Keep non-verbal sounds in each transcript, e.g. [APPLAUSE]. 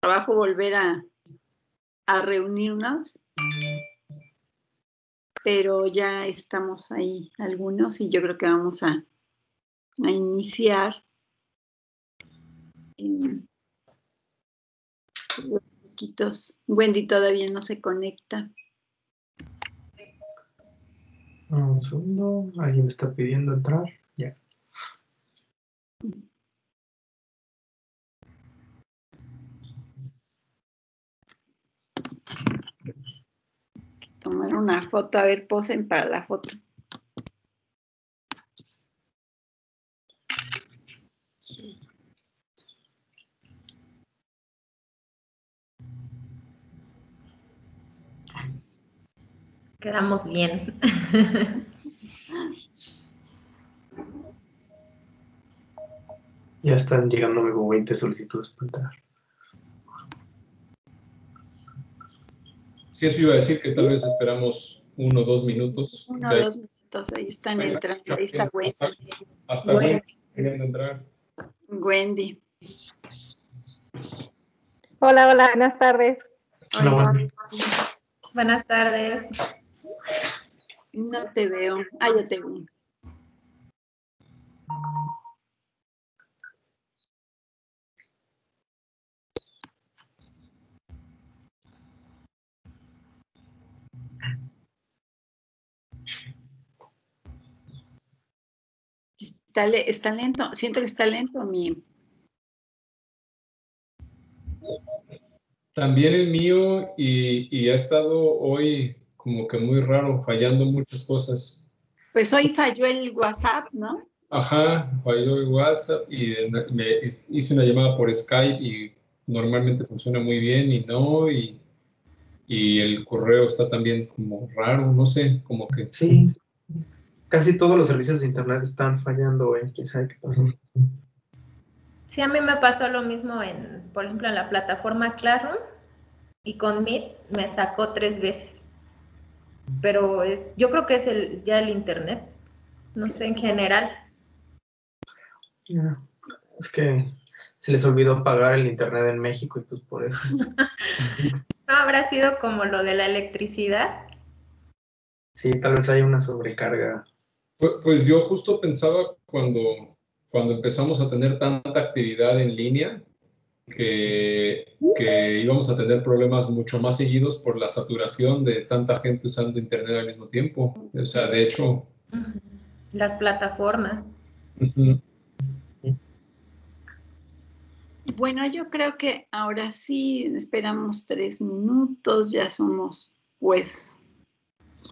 trabajo volver a, a reunirnos, pero ya estamos ahí algunos y yo creo que vamos a, a iniciar. Eh, Wendy todavía no se conecta. Un segundo, alguien está pidiendo entrar. Ya. Tomar una foto, a ver, posen para la foto. Quedamos bien. [LAUGHS] ya están llegando como 20 solicitudes para entrar. Sí, eso iba a decir que tal vez esperamos uno o dos minutos. Uno o dos minutos, ahí están entrando, ahí está Wendy. Hasta, Wendy queriendo entrar. Wendy. Hola, hola, buenas tardes. Hola, Buenas tardes. No te veo. Ah, ya te veo. Está, está, lento, siento que está lento mi. También el mío y, y ha estado hoy como que muy raro, fallando muchas cosas. Pues hoy falló el WhatsApp, ¿no? Ajá, falló el WhatsApp y me hice una llamada por Skype y normalmente funciona muy bien y no, y, y el correo está también como raro, no sé, como que... Sí, casi todos los servicios de internet están fallando, ¿eh? quién sabe qué pasó. Sí, a mí me pasó lo mismo en, por ejemplo, en la plataforma Classroom y con Meet me sacó tres veces pero es, yo creo que es el, ya el Internet, no sé, en general. Es que se les olvidó pagar el Internet en México y pues por eso. [LAUGHS] [LAUGHS] ¿No habrá sido como lo de la electricidad? Sí, tal vez hay una sobrecarga. Pues, pues yo justo pensaba cuando, cuando empezamos a tener tanta actividad en línea, que, íbamos a tener problemas mucho más seguidos por la saturación de tanta gente usando Internet al mismo tiempo. O sea, de hecho... Las plataformas. Bueno, yo creo que ahora sí esperamos tres minutos, ya somos, pues,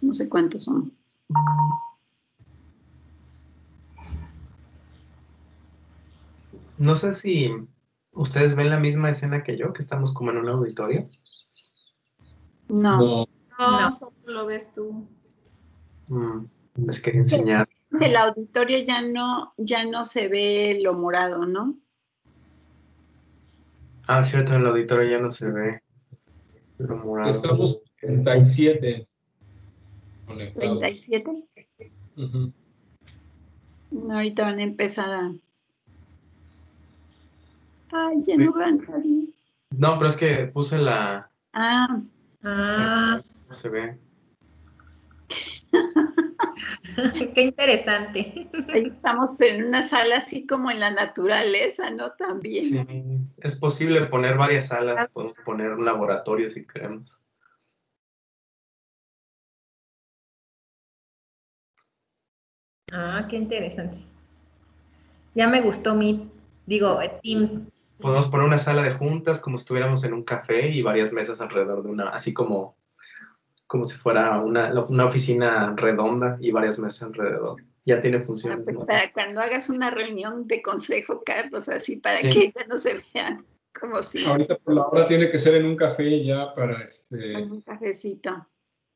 no sé cuántos somos. No sé si ¿Ustedes ven la misma escena que yo, que estamos como en un auditorio? No. No, solo lo ves tú. Mm, les quería enseñar. El auditorio ya no, ya no se ve lo morado, ¿no? Ah, cierto, en el auditorio ya no se ve lo morado. Estamos 37 conectados. ¿37? no, ahorita van a empezar a... Ay, ya no van a No, pero es que puse la. Ah. Ah. No se ve. [LAUGHS] Qué interesante. Ahí estamos, pero en una sala así como en la naturaleza, ¿no? También. Sí, es posible poner varias salas, podemos poner un laboratorio si queremos. Ah, qué interesante. Ya me gustó mi, digo, Teams. Podemos poner una sala de juntas como si estuviéramos en un café y varias mesas alrededor de una, así como, como si fuera una, una oficina redonda y varias mesas alrededor. Ya tiene funciones. Pues para cuando hagas una reunión de consejo, Carlos, así para que ya no se vean como si. Ahorita por la hora tiene que ser en un café ya para este. En un cafecito.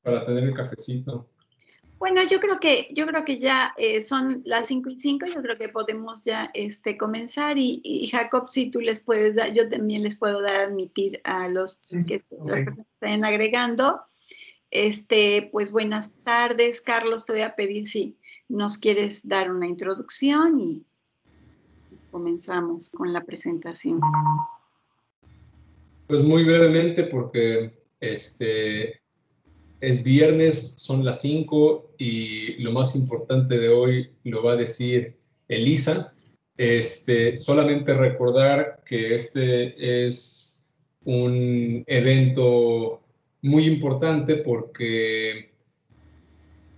Para tener el cafecito. Bueno, yo creo que, yo creo que ya eh, son las 5 y 5, yo creo que podemos ya este, comenzar y, Jacob, si tú les puedes dar, yo también les puedo dar a admitir a los que estén agregando. Este, pues buenas tardes, Carlos, te voy a pedir si nos quieres dar una introducción y comenzamos con la presentación. Pues muy brevemente porque este, es viernes, son las 5 y lo más importante de hoy lo va a decir Elisa. Este, solamente recordar que este es un evento muy importante porque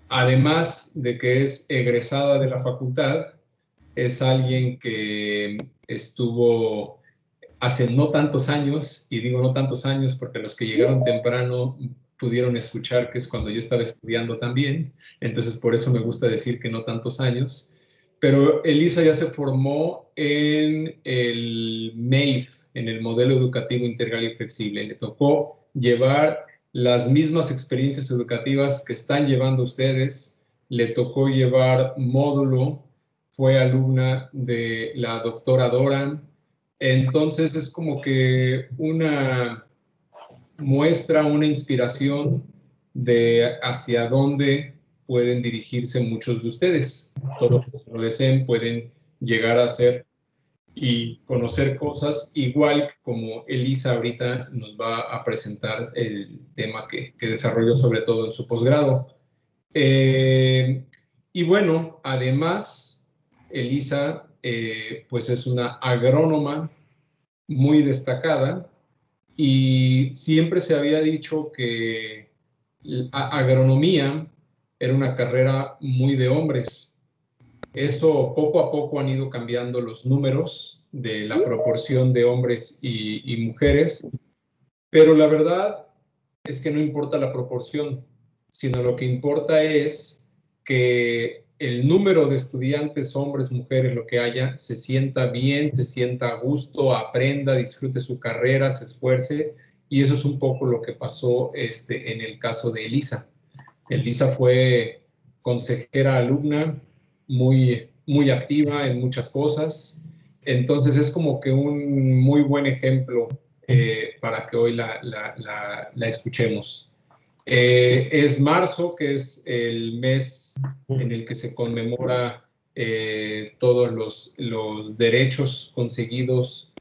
además de que es egresada de la facultad, es alguien que estuvo hace no tantos años, y digo no tantos años porque los que llegaron temprano pudieron escuchar que es cuando yo estaba estudiando también, entonces por eso me gusta decir que no tantos años, pero Elisa ya se formó en el MEIF, en el modelo educativo integral y flexible, le tocó llevar las mismas experiencias educativas que están llevando ustedes, le tocó llevar módulo, fue alumna de la doctora Doran, entonces es como que una muestra, una inspiración de hacia dónde pueden dirigirse muchos de ustedes. Todos los que lo deseen pueden llegar a ser y conocer cosas, igual como Elisa ahorita nos va a presentar el tema que, desarrolló sobre todo en su posgrado. Eh, y bueno, además, Elisa eh, pues es una agrónoma muy destacada y siempre se había dicho que la agronomía era una carrera muy de hombres. Eso poco a poco han ido cambiando los números de la proporción de hombres y, mujeres, pero la verdad es que no importa la proporción, sino lo que importa es que el número de estudiantes, hombres, mujeres, lo que haya, se sienta bien, se sienta a gusto, aprenda, disfrute su carrera, se esfuerce. Y eso es un poco lo que pasó este, en el caso de Elisa. Elisa fue consejera alumna, muy, muy activa en muchas cosas. Entonces es como que un muy buen ejemplo eh, para que hoy la, la, escuchemos. Eh, es marzo, que es el mes en el que se conmemora eh, todos los, derechos conseguidos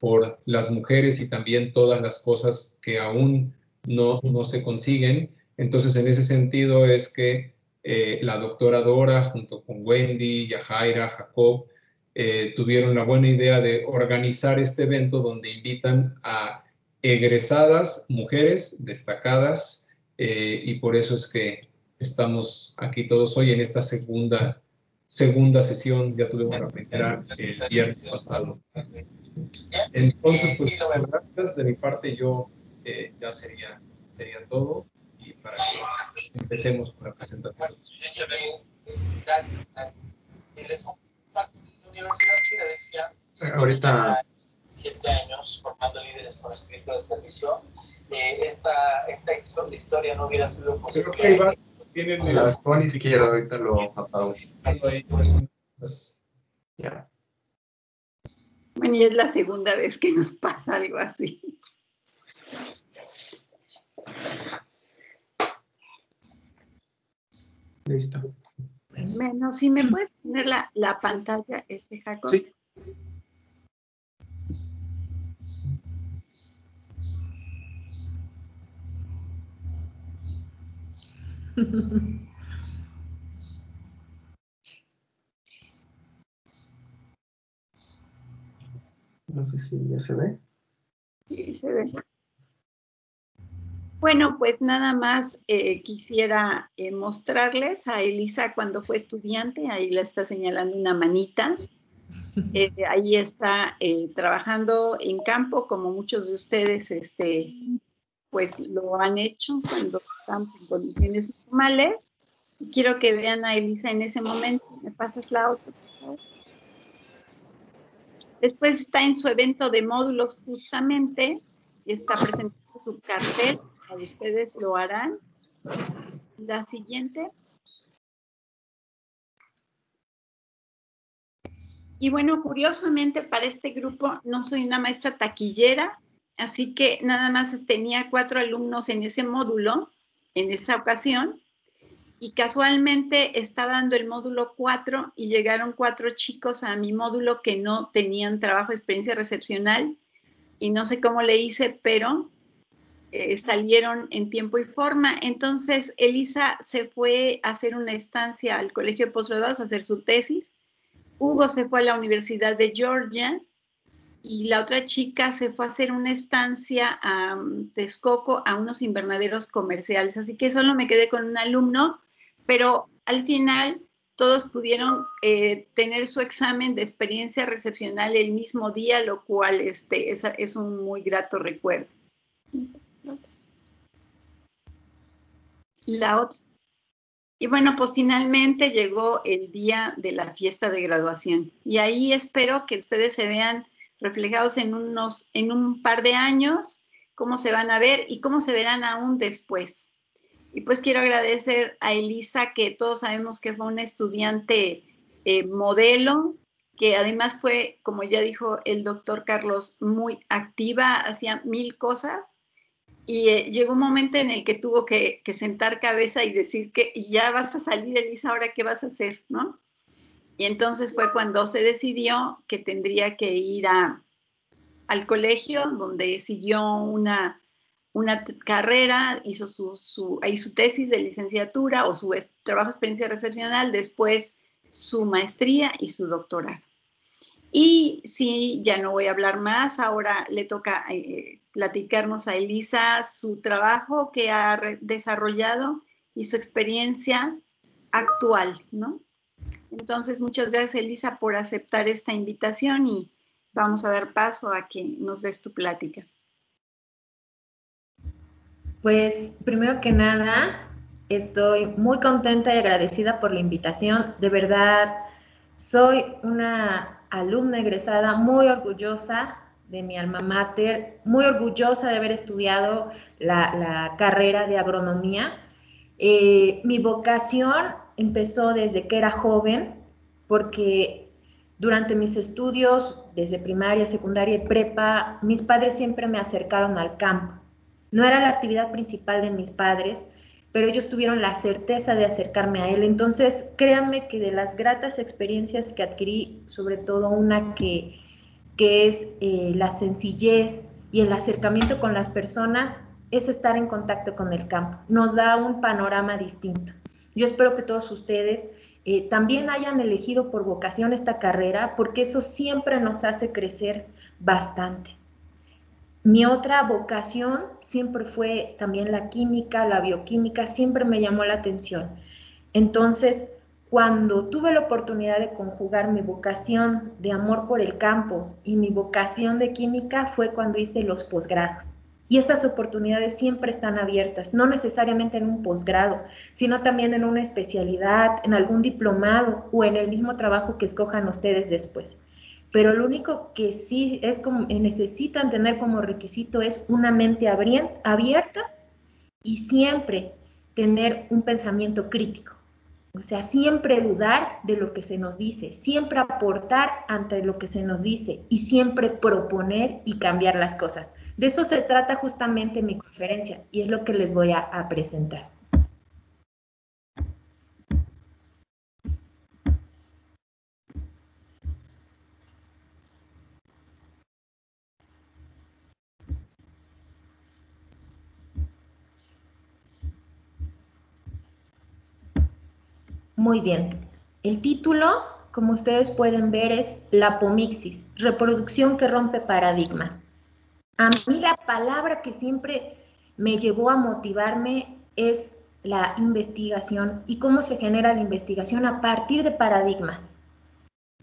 por las mujeres y también todas las cosas que aún no, no se consiguen. Entonces, en ese sentido es que eh, la doctora Dora junto con Wendy, Yajaira, Jacob, eh, tuvieron la buena idea de organizar este evento donde invitan a egresadas mujeres destacadas eh, y por eso es que estamos aquí todos hoy en esta segunda, segunda sesión, ya tuvimos la primera el viernes pasado. Entonces, pues, gracias de mi parte yo ya sería, sería todo para que empecemos con la presentación. Gracias. Les comparto la Universidad de Filadelfia. Ahorita. Siete años formando líderes con espíritu de servicio. Eh, esta, esta historia no hubiera sido posible. Creo que Iván tienen la ni siquiera ahorita lo apago. Pues, ya. Bueno, y es la segunda vez que nos pasa algo así. Listo. Bueno, si me puedes poner la, la pantalla, este Jacob. Sí. [LAUGHS] No sé si ya se ve. Sí, se ve. Bueno, pues nada más eh, quisiera eh, mostrarles a Elisa cuando fue estudiante, ahí la está señalando una manita. [LAUGHS] Eh, ahí está trabajando en campo, como muchos de ustedes este, pues lo han hecho cuando están en condiciones normales. Quiero que vean a Elisa en ese momento. ¿Me pasas la otra? Después está en su evento de módulos justamente, y está presentando su cartel ustedes lo harán. La siguiente. Y bueno, curiosamente para este grupo no soy una maestra taquillera, así que nada más tenía cuatro alumnos en ese módulo, en esa ocasión, y casualmente está dando el módulo 4 y llegaron cuatro chicos a mi módulo que no tenían trabajo experiencia recepcional y no sé cómo le hice, pero eh, salieron en tiempo y forma. Entonces, Elisa se fue a hacer una estancia al Colegio de Postgraduados a hacer su tesis. Hugo se fue a la Universidad de Georgia y la otra chica se fue a hacer una estancia a Texcoco a unos invernaderos comerciales. Así que solo me quedé con un alumno, pero al final todos pudieron eh, tener su examen de experiencia recepcional el mismo día, lo cual este, es, es un muy grato recuerdo. La otra. Y bueno, pues finalmente llegó el día de la fiesta de graduación. Y ahí espero que ustedes se vean reflejados en, unos, en un par de años, cómo se van a ver y cómo se verán aún después. Y pues quiero agradecer a Elisa, que todos sabemos que fue una estudiante eh, modelo, que además fue, como ya dijo el doctor Carlos, muy activa, hacía mil cosas. Y eh, llegó un momento en el que tuvo que, que, sentar cabeza y decir que ya vas a salir, Elisa, ahora qué vas a hacer, ¿no? Y entonces fue cuando se decidió que tendría que ir a, al colegio, donde siguió una, una carrera, hizo su, su, ahí su tesis de licenciatura o su trabajo de experiencia recepcional, después su maestría y su doctorado. Y sí, ya no voy a hablar más, ahora le toca eh, platicarnos a Elisa su trabajo que ha desarrollado y su experiencia actual, ¿no? Entonces, muchas gracias, Elisa, por aceptar esta invitación y vamos a dar paso a que nos des tu plática. Pues, primero que nada, estoy muy contenta y agradecida por la invitación. De verdad, soy una alumna egresada muy orgullosa de mi alma mater, muy orgullosa de haber estudiado la, carrera de agronomía. Eh, mi vocación empezó desde que era joven, porque durante mis estudios, desde primaria, secundaria y prepa, mis padres siempre me acercaron al campo. No era la actividad principal de mis padres, pero ellos tuvieron la certeza de acercarme a él. Entonces, créanme que de las gratas experiencias que adquirí, sobre todo una que, que es eh, la sencillez y el acercamiento con las personas, es estar en contacto con el campo. Nos da un panorama distinto. Yo espero que todos ustedes eh, también hayan elegido por vocación esta carrera, porque eso siempre nos hace crecer bastante. Mi otra vocación siempre fue también la química, la bioquímica, siempre me llamó la atención. Entonces, cuando tuve la oportunidad de conjugar mi vocación de amor por el campo y mi vocación de química fue cuando hice los posgrados. Y esas oportunidades siempre están abiertas, no necesariamente en un posgrado, sino también en una especialidad, en algún diplomado o en el mismo trabajo que escojan ustedes después. Pero lo único que sí es como, eh, necesitan tener como requisito es una mente abierta y siempre tener un pensamiento crítico. O sea, siempre dudar de lo que se nos dice, siempre aportar ante lo que se nos dice y siempre proponer y cambiar las cosas. De eso se trata justamente mi conferencia y es lo que les voy a, presentar. Muy bien. El título, como ustedes pueden ver, es La pomixis, reproducción que rompe paradigmas. A mí la palabra que siempre me llevó a motivarme es la investigación y cómo se genera la investigación a partir de paradigmas.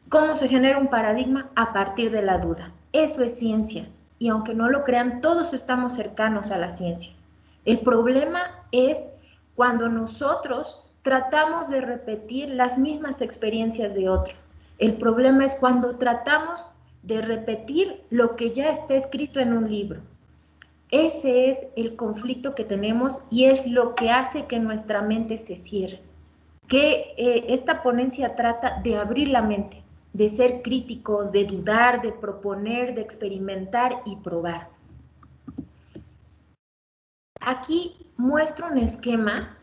¿Cómo se genera un paradigma? A partir de la duda. Eso es ciencia. Y aunque no lo crean, todos estamos cercanos a la ciencia. El problema es cuando nosotros tratamos de repetir las mismas experiencias de otro. El problema es cuando tratamos de repetir lo que ya está escrito en un libro. Ese es el conflicto que tenemos y es lo que hace que nuestra mente se cierre. Que eh, esta ponencia trata de abrir la mente, de ser críticos, de dudar, de proponer, de experimentar y probar. Aquí muestro un esquema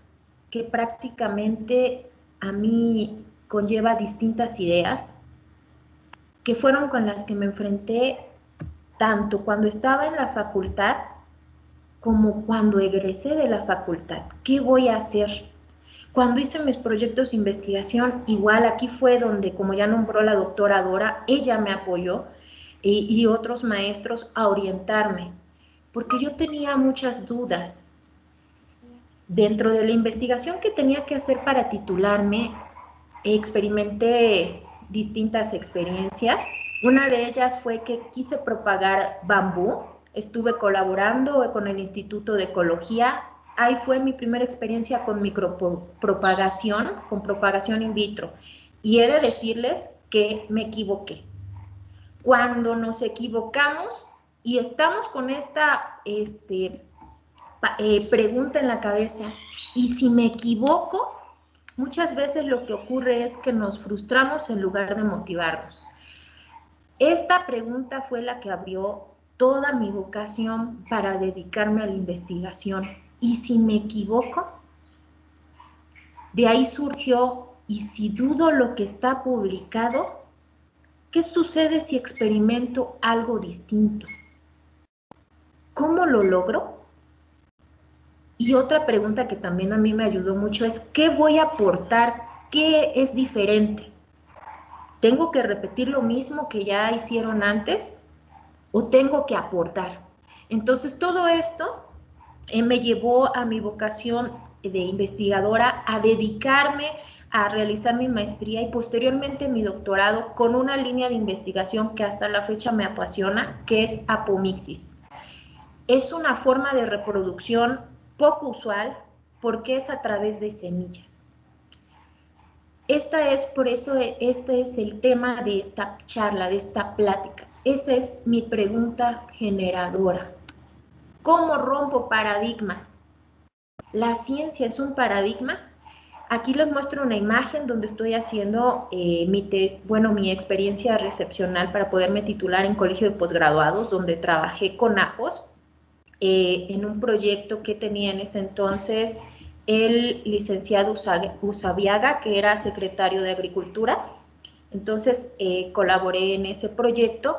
que prácticamente a mí conlleva distintas ideas que fueron con las que me enfrenté tanto cuando estaba en la facultad como cuando egresé de la facultad. ¿Qué voy a hacer? Cuando hice mis proyectos de investigación, igual aquí fue donde, como ya nombró la doctora Dora, ella me apoyó y, otros maestros a orientarme, porque yo tenía muchas dudas. Dentro de la investigación que tenía que hacer para titularme, experimenté distintas experiencias. Una de ellas fue que quise propagar bambú. Estuve colaborando con el Instituto de Ecología. Ahí fue mi primera experiencia con micropropagación, con propagación in vitro. Y he de decirles que me equivoqué. Cuando nos equivocamos y estamos con esta este, eh, pregunta en la cabeza, ¿y si me equivoco? Muchas veces lo que ocurre es que nos frustramos en lugar de motivarnos. Esta pregunta fue la que abrió toda mi vocación para dedicarme a la investigación. ¿Y si me equivoco? De ahí surgió, ¿y si dudo lo que está publicado? ¿Qué sucede si experimento algo distinto? ¿Cómo lo logro? Y otra pregunta que también a mí me ayudó mucho es, ¿qué voy a aportar? ¿Qué es diferente? ¿Tengo que repetir lo mismo que ya hicieron antes o tengo que aportar? Entonces, todo esto eh, me llevó a mi vocación de investigadora a dedicarme a realizar mi maestría y posteriormente mi doctorado con una línea de investigación que hasta la fecha me apasiona, que es apomixis. Es una forma de reproducción poco usual porque es a través de semillas. Esta es, por eso, este es el tema de esta charla, de esta plática. Esa es mi pregunta generadora. ¿Cómo rompo paradigmas? ¿La ciencia es un paradigma? Aquí les muestro una imagen donde estoy haciendo eh, mi test, bueno, mi experiencia recepcional para poderme titular en colegio de posgraduados, donde trabajé con ajos eh, en un proyecto que tenía en ese entonces el licenciado Usabiaga, que era secretario de Agricultura. Entonces eh, colaboré en ese proyecto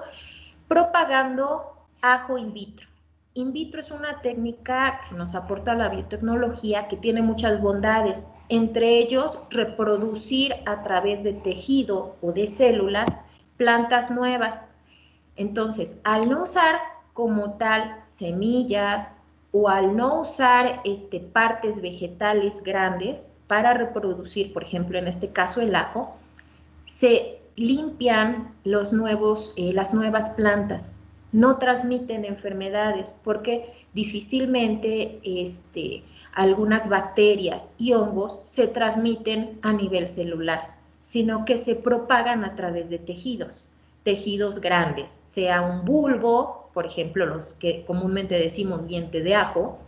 propagando ajo in vitro. In vitro es una técnica que nos aporta la biotecnología que tiene muchas bondades, entre ellos reproducir a través de tejido o de células plantas nuevas. Entonces, al no usar como tal semillas o al no usar este, partes vegetales grandes para reproducir, por ejemplo, en este caso el ajo, se limpian los nuevos, eh, las nuevas plantas, no transmiten enfermedades porque difícilmente este, algunas bacterias y hongos se transmiten a nivel celular, sino que se propagan a través de tejidos, tejidos grandes, sea un bulbo, por ejemplo, los que comúnmente decimos diente de ajo,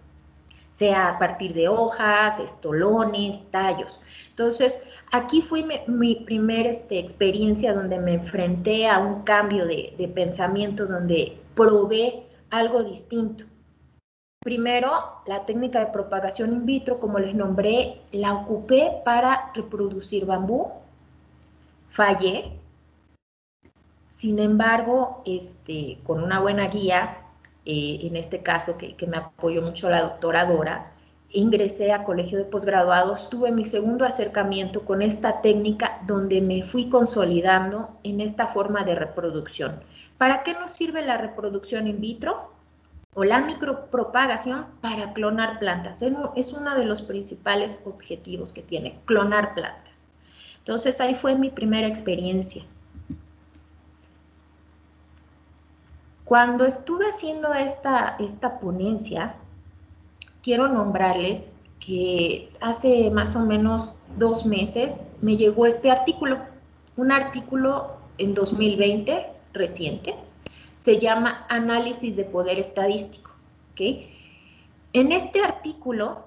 sea a partir de hojas, estolones, tallos. Entonces, aquí fue mi, primera este, experiencia donde me enfrenté a un cambio de, de pensamiento, donde probé algo distinto. Primero, la técnica de propagación in vitro, como les nombré, la ocupé para reproducir bambú. Fallé, sin embargo, este, con una buena guía, eh, en este caso que, me apoyó mucho la doctora Dora, ingresé a colegio de posgraduados, tuve mi segundo acercamiento con esta técnica donde me fui consolidando en esta forma de reproducción. ¿Para qué nos sirve la reproducción in vitro? O la micropropagación para clonar plantas. Es uno de los principales objetivos que tiene, clonar plantas. Entonces ahí fue mi primera experiencia. Cuando estuve haciendo esta, esta ponencia, quiero nombrarles que hace más o menos dos meses me llegó este artículo, un artículo en 2020 reciente, se llama Análisis de Poder Estadístico. En este artículo,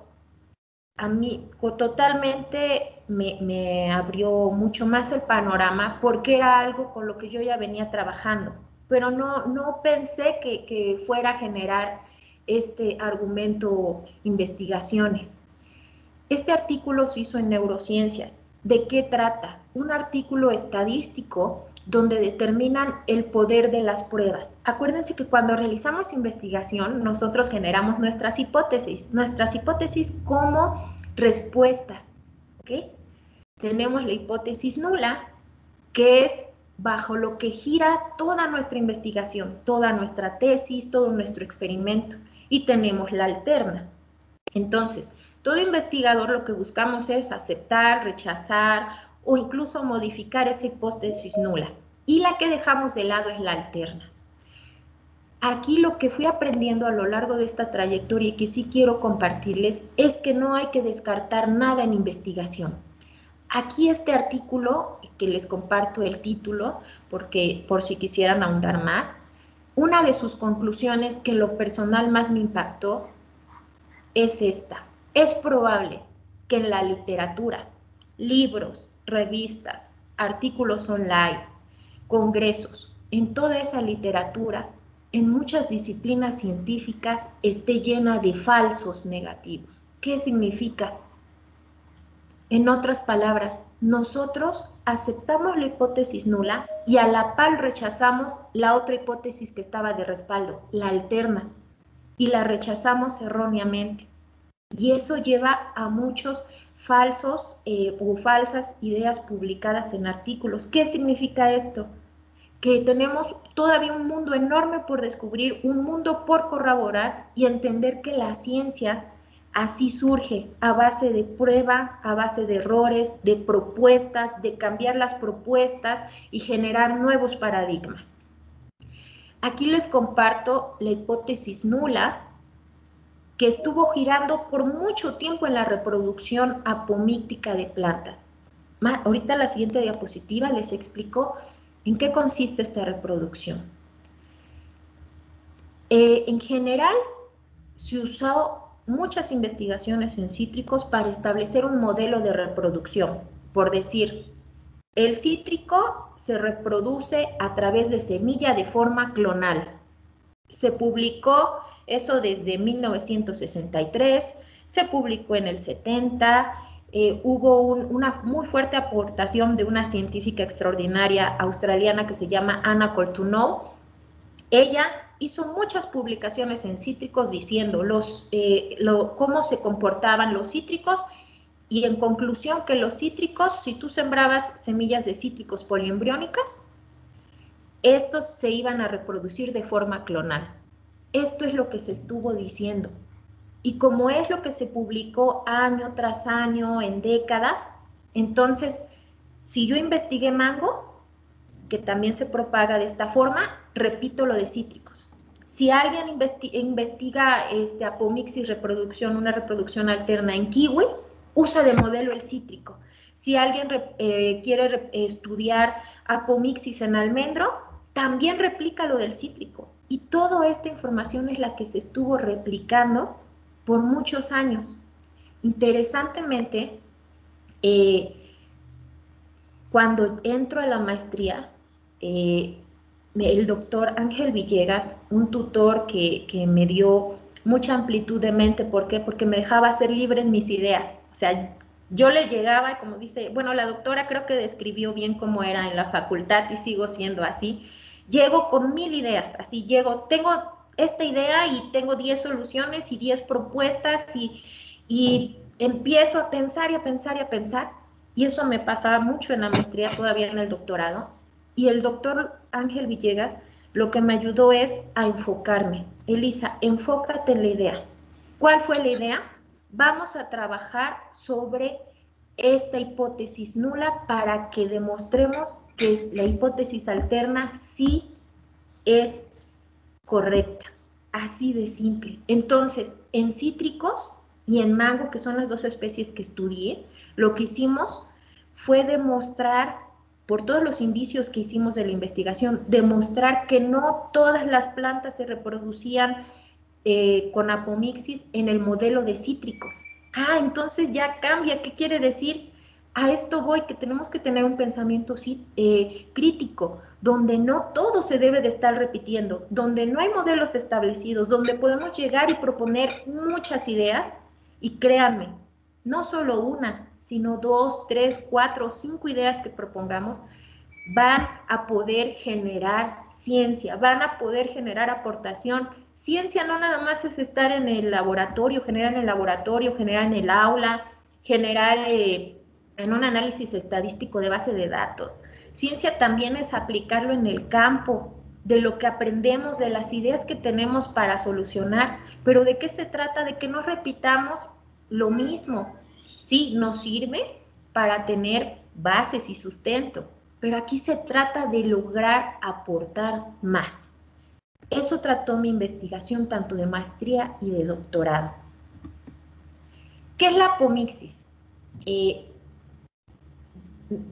a mí totalmente me, me abrió mucho más el panorama porque era algo con lo que yo ya venía trabajando pero no, no pensé que, fuera a generar este argumento investigaciones. Este artículo se hizo en neurociencias. ¿De qué trata? Un artículo estadístico donde determinan el poder de las pruebas. Acuérdense que cuando realizamos investigación, nosotros generamos nuestras hipótesis, nuestras hipótesis como respuestas. Tenemos la hipótesis nula, que es bajo lo que gira toda nuestra investigación, toda nuestra tesis, todo nuestro experimento. Y tenemos la alterna. Entonces, todo investigador lo que buscamos es aceptar, rechazar o incluso modificar esa hipótesis nula. Y la que dejamos de lado es la alterna. Aquí lo que fui aprendiendo a lo largo de esta trayectoria y que sí quiero compartirles es que no hay que descartar nada en investigación. Aquí este artículo, que les comparto el título, porque por si quisieran ahondar más, una de sus conclusiones que lo personal más me impactó es esta. Es probable que en la literatura, libros, revistas, artículos online, congresos, en toda esa literatura, en muchas disciplinas científicas, esté llena de falsos negativos. ¿Qué significa? En otras palabras, nosotros aceptamos la hipótesis nula y a la par rechazamos la otra hipótesis que estaba de respaldo, la alterna, y la rechazamos erróneamente. Y eso lleva a muchos falsos eh, o falsas ideas publicadas en artículos. ¿Qué significa esto? Que tenemos todavía un mundo enorme por descubrir, un mundo por corroborar y entender que la ciencia así surge a base de prueba, a base de errores, de propuestas, de cambiar las propuestas y generar nuevos paradigmas. Aquí les comparto la hipótesis nula, que estuvo girando por mucho tiempo en la reproducción apomíctica de plantas. Ahorita la siguiente diapositiva les explico en qué consiste esta reproducción. Eh, en general, se usó muchas investigaciones en cítricos para establecer un modelo de reproducción. Por decir, el cítrico se reproduce a través de semilla de forma clonal. Se publicó eso desde 1963, se publicó en el 70, eh, hubo una muy fuerte aportación de una científica extraordinaria australiana que se llama Anna Cortunow. Ella hizo muchas publicaciones en cítricos diciendo los, eh, cómo se comportaban los cítricos y en conclusión que los cítricos, si tú sembrabas semillas de cítricos poliembriónicas, estos se iban a reproducir de forma clonal. Esto es lo que se estuvo diciendo. Y como es lo que se publicó año tras año, en décadas, entonces, si yo investigué mango, que también se propaga de esta forma, repito lo de cítricos. Si alguien investiga este, apomixis reproducción, una reproducción alterna en kiwi, usa de modelo el cítrico. Si alguien eh, quiere estudiar apomixis en almendro, también replica lo del cítrico. Y toda esta información es la que se estuvo replicando por muchos años. Interesantemente, eh, cuando entro a la maestría, eh, el doctor Ángel Villegas, un tutor que, me dio mucha amplitud de mente, ¿por qué? Porque me dejaba ser libre en mis ideas. O sea, yo le llegaba como dice, bueno, la doctora creo que describió bien cómo era en la facultad y sigo siendo así llego con mil ideas, así llego, tengo esta idea y tengo 10 soluciones y 10 propuestas y, y empiezo a pensar y a pensar y a pensar. Y eso me pasaba mucho en la maestría, todavía en el doctorado. Y el doctor Ángel Villegas lo que me ayudó es a enfocarme. Elisa, enfócate en la idea. ¿Cuál fue la idea? Vamos a trabajar sobre esta hipótesis nula para que demostremos que la hipótesis alterna sí es correcta. Así de simple. Entonces, en cítricos y en mango, que son las dos especies que estudié, lo que hicimos fue demostrar, por todos los indicios que hicimos de la investigación, demostrar que no todas las plantas se reproducían eh, con apomixis en el modelo de cítricos. Ah, entonces ya cambia. ¿Qué quiere decir? A esto voy, que tenemos que tener un pensamiento eh, crítico, donde no todo se debe de estar repitiendo, donde no hay modelos establecidos, donde podemos llegar y proponer muchas ideas y créanme, no solo una, sino dos, tres, cuatro, cinco ideas que propongamos, van a poder generar ciencia, van a poder generar aportación. Ciencia no nada más es estar en el laboratorio, generar en el laboratorio, generar en el aula, generar eh, en un análisis estadístico de base de datos. Ciencia también es aplicarlo en el campo, de lo que aprendemos, de las ideas que tenemos para solucionar, pero ¿de qué se trata? De que no repitamos lo mismo. Sí, nos sirve para tener bases y sustento, pero aquí se trata de lograr aportar más. Eso trató mi investigación tanto de maestría y de doctorado. ¿Qué es la apomixis? Eh,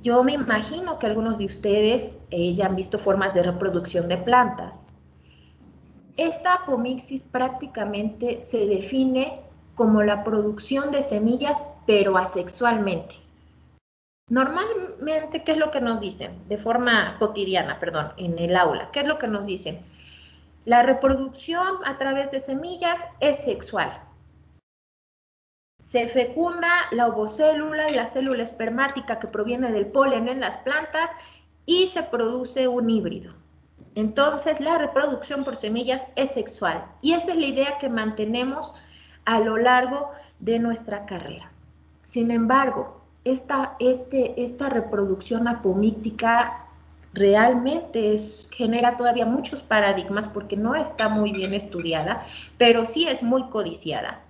yo me imagino que algunos de ustedes eh, ya han visto formas de reproducción de plantas. Esta apomixis prácticamente se define como la producción de semillas, pero asexualmente. Normalmente, ¿qué es lo que nos dicen? De forma cotidiana, perdón, en el aula, ¿qué es lo que nos dicen? La reproducción a través de semillas es sexual. Se fecunda la ovocélula y la célula espermática que proviene del polen en las plantas y se produce un híbrido. Entonces, la reproducción por semillas es sexual y esa es la idea que mantenemos a lo largo de nuestra carrera. Sin embargo, esta, este, esta reproducción apomíctica realmente genera todavía muchos paradigmas porque no está muy bien estudiada, pero sí es muy codiciada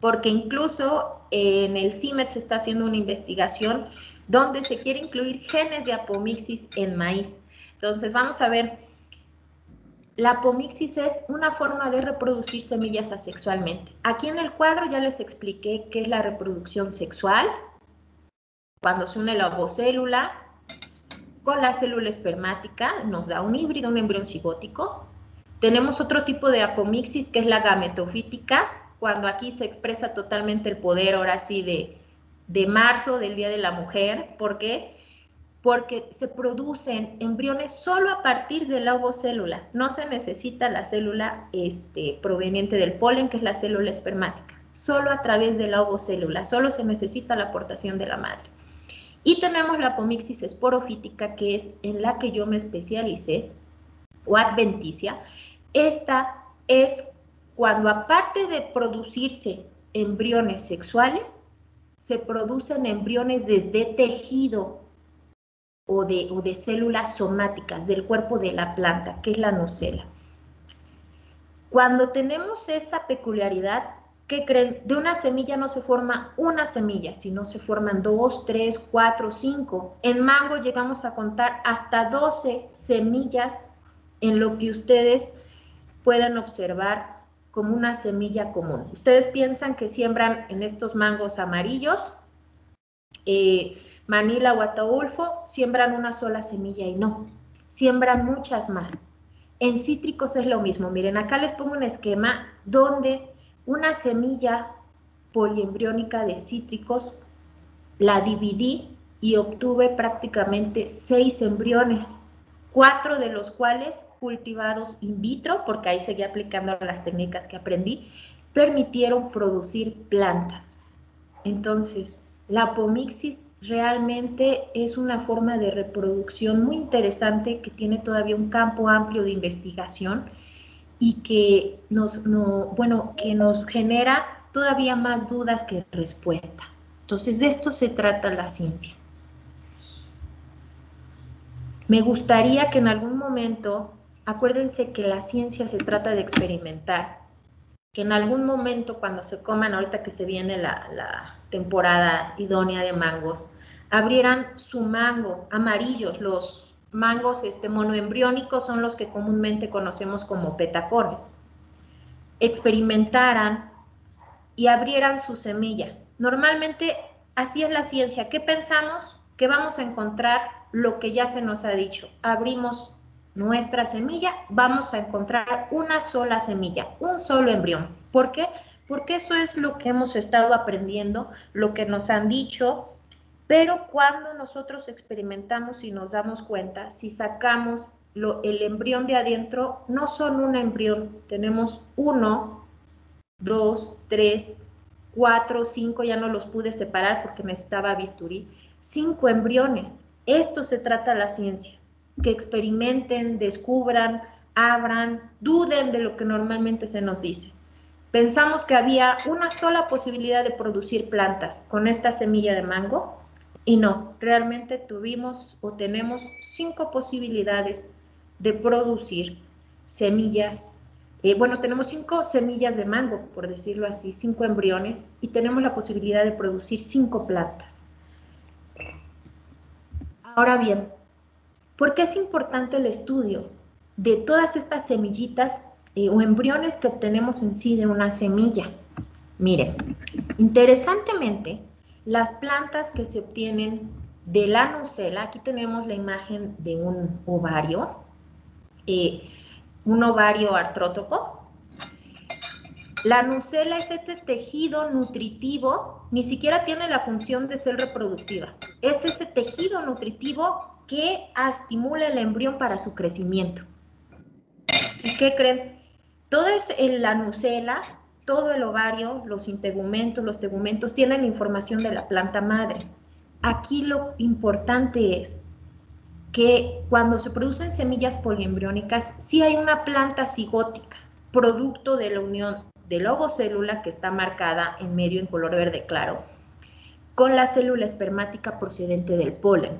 porque incluso en el CIMET se está haciendo una investigación donde se quiere incluir genes de apomixis en maíz. Entonces vamos a ver, la apomixis es una forma de reproducir semillas asexualmente. Aquí en el cuadro ya les expliqué qué es la reproducción sexual, cuando se une la ovocélula con la célula espermática, nos da un híbrido, un embrión cigótico. Tenemos otro tipo de apomixis que es la gametofítica, cuando aquí se expresa totalmente el poder, ahora sí, de, de marzo, del Día de la Mujer. ¿Por qué? Porque se producen embriones solo a partir de la ovocélula. No se necesita la célula este, proveniente del polen, que es la célula espermática. Solo a través de la ovocélula. Solo se necesita la aportación de la madre. Y tenemos la apomixis esporofítica, que es en la que yo me especialicé, o adventicia. Esta es cuando aparte de producirse embriones sexuales, se producen embriones desde tejido o de, o de células somáticas del cuerpo de la planta, que es la nocela. Cuando tenemos esa peculiaridad, ¿qué creen? De una semilla no se forma una semilla, sino se forman dos, tres, cuatro, cinco. En mango llegamos a contar hasta 12 semillas en lo que ustedes puedan observar como una semilla común. Ustedes piensan que siembran en estos mangos amarillos, eh, Manila o Ataulfo, siembran una sola semilla y no, siembran muchas más. En cítricos es lo mismo. Miren, acá les pongo un esquema donde una semilla poliembriónica de cítricos la dividí y obtuve prácticamente seis embriones cuatro de los cuales cultivados in vitro, porque ahí seguí aplicando las técnicas que aprendí, permitieron producir plantas. Entonces, la apomixis realmente es una forma de reproducción muy interesante que tiene todavía un campo amplio de investigación y que nos, bueno, que nos genera todavía más dudas que respuesta. Entonces, de esto se trata la ciencia. Me gustaría que en algún momento, acuérdense que la ciencia se trata de experimentar, que en algún momento cuando se coman, ahorita que se viene la, temporada idónea de mangos, abrieran su mango amarillos, los mangos este, monoembriónicos son los que comúnmente conocemos como petacones, experimentaran y abrieran su semilla. Normalmente así es la ciencia. ¿Qué pensamos? Que vamos a encontrar lo que ya se nos ha dicho. Abrimos nuestra semilla, vamos a encontrar una sola semilla, un solo embrión. ¿Por qué? Porque eso es lo que hemos estado aprendiendo, lo que nos han dicho, pero cuando nosotros experimentamos y nos damos cuenta, si sacamos el embrión de adentro, no son un embrión, tenemos uno, dos, tres, cuatro, cinco, ya no los pude separar porque me estaba bisturí, cinco embriones. Esto se trata la ciencia, que experimenten, descubran, abran, duden de lo que normalmente se nos dice. Pensamos que había una sola posibilidad de producir plantas con esta semilla de mango y no, realmente tuvimos o tenemos cinco posibilidades de producir semillas. Eh, bueno, tenemos cinco semillas de mango, por decirlo así, cinco embriones y tenemos la posibilidad de producir cinco plantas. Ahora bien, ¿por qué es importante el estudio de todas estas semillitas eh, o embriones que obtenemos en sí de una semilla. Miren, interesantemente, las plantas que se obtienen de la nucela, aquí tenemos la imagen de un ovario, eh, un ovario artrótoco. La nucela es este tejido nutritivo, ni siquiera tiene la función de ser reproductiva. Es ese tejido nutritivo que estimula el embrión para su crecimiento. ¿Y qué creen? Todo es en la nucela, todo el ovario, los integumentos, los tegumentos tienen información de la planta madre. Aquí lo importante es que cuando se producen semillas poliembriónicas, sí hay una planta cigótica, producto de la unión de la ovocélula que está marcada en medio en color verde claro, con la célula espermática procedente del polen.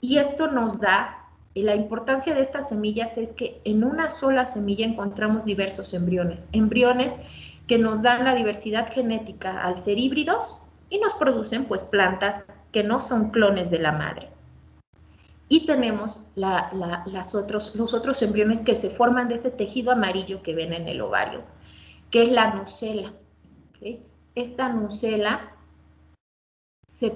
Y esto nos da y la importancia de estas semillas es que en una sola semilla encontramos diversos embriones, embriones que nos dan la diversidad genética al ser híbridos y nos producen pues plantas que no son clones de la madre. Y tenemos las otros, los otros embriones que se forman de ese tejido amarillo que ven en el ovario, que es la nucela. Esta nucela se,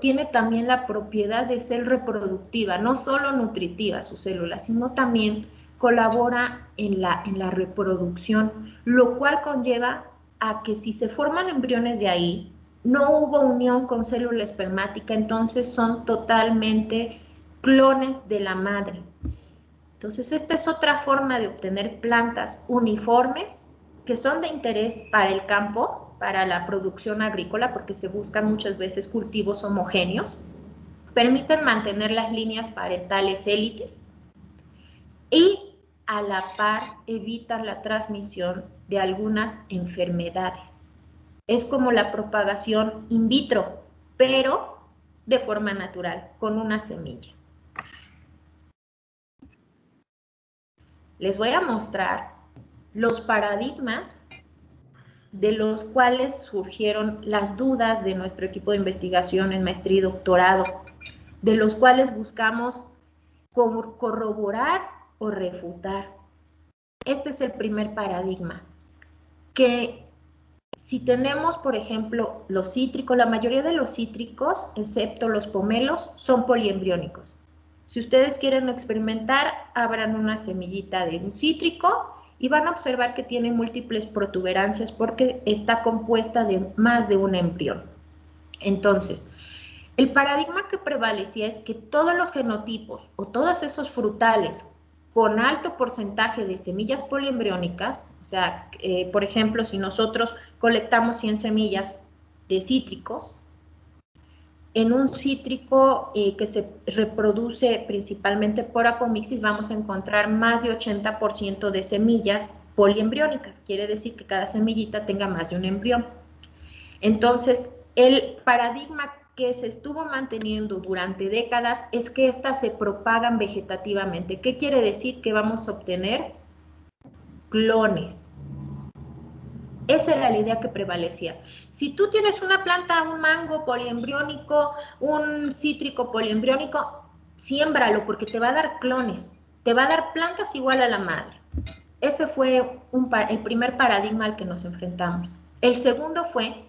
tiene también la propiedad de ser reproductiva, no solo nutritiva sus células, sino también colabora en la, en la reproducción, lo cual conlleva a que si se forman embriones de ahí, no hubo unión con célula espermática, entonces son totalmente clones de la madre. Entonces, esta es otra forma de obtener plantas uniformes que son de interés para el campo para la producción agrícola, porque se buscan muchas veces cultivos homogéneos, permiten mantener las líneas parentales élites y a la par evitan la transmisión de algunas enfermedades. Es como la propagación in vitro, pero de forma natural, con una semilla. Les voy a mostrar los paradigmas de los cuales surgieron las dudas de nuestro equipo de investigación en maestría y doctorado, de los cuales buscamos corroborar o refutar. Este es el primer paradigma, que si tenemos, por ejemplo, los cítricos, la mayoría de los cítricos, excepto los pomelos, son poliembriónicos. Si ustedes quieren experimentar, abran una semillita de un cítrico y van a observar que tiene múltiples protuberancias porque está compuesta de más de un embrión. Entonces, el paradigma que prevalecía es que todos los genotipos o todos esos frutales con alto porcentaje de semillas poliembriónicas, o sea, eh, por ejemplo, si nosotros colectamos 100 semillas de cítricos, en un cítrico eh, que se reproduce principalmente por apomixis vamos a encontrar más de 80% de semillas poliembriónicas, quiere decir que cada semillita tenga más de un embrión. Entonces, el paradigma que se estuvo manteniendo durante décadas es que éstas se propagan vegetativamente. ¿Qué quiere decir? Que vamos a obtener clones. Esa era la idea que prevalecía. Si tú tienes una planta, un mango poliembriónico, un cítrico poliembriónico, siémbralo porque te va a dar clones, te va a dar plantas igual a la madre. Ese fue el primer paradigma al que nos enfrentamos. El segundo fue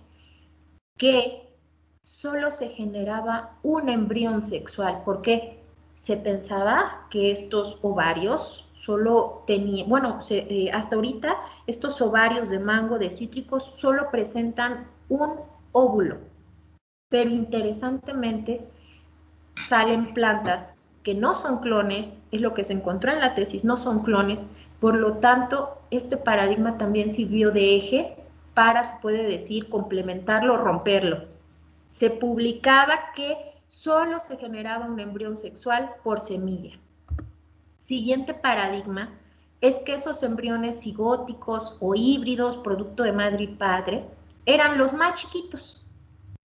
que solo se generaba un embrión sexual. ¿Por qué? Se pensaba que estos ovarios solo tenían, bueno, eh, hasta ahorita estos ovarios de mango de cítricos solo presentan un óvulo, pero interesantemente salen plantas que no son clones, es lo que se encontró en la tesis, no son clones, por lo tanto, este paradigma también sirvió de eje para, se puede decir, complementarlo, romperlo. Se publicaba que solo se generaba un embrión sexual por semilla. Siguiente paradigma es que esos embriones cigóticos o híbridos, producto de madre y padre, eran los más chiquitos.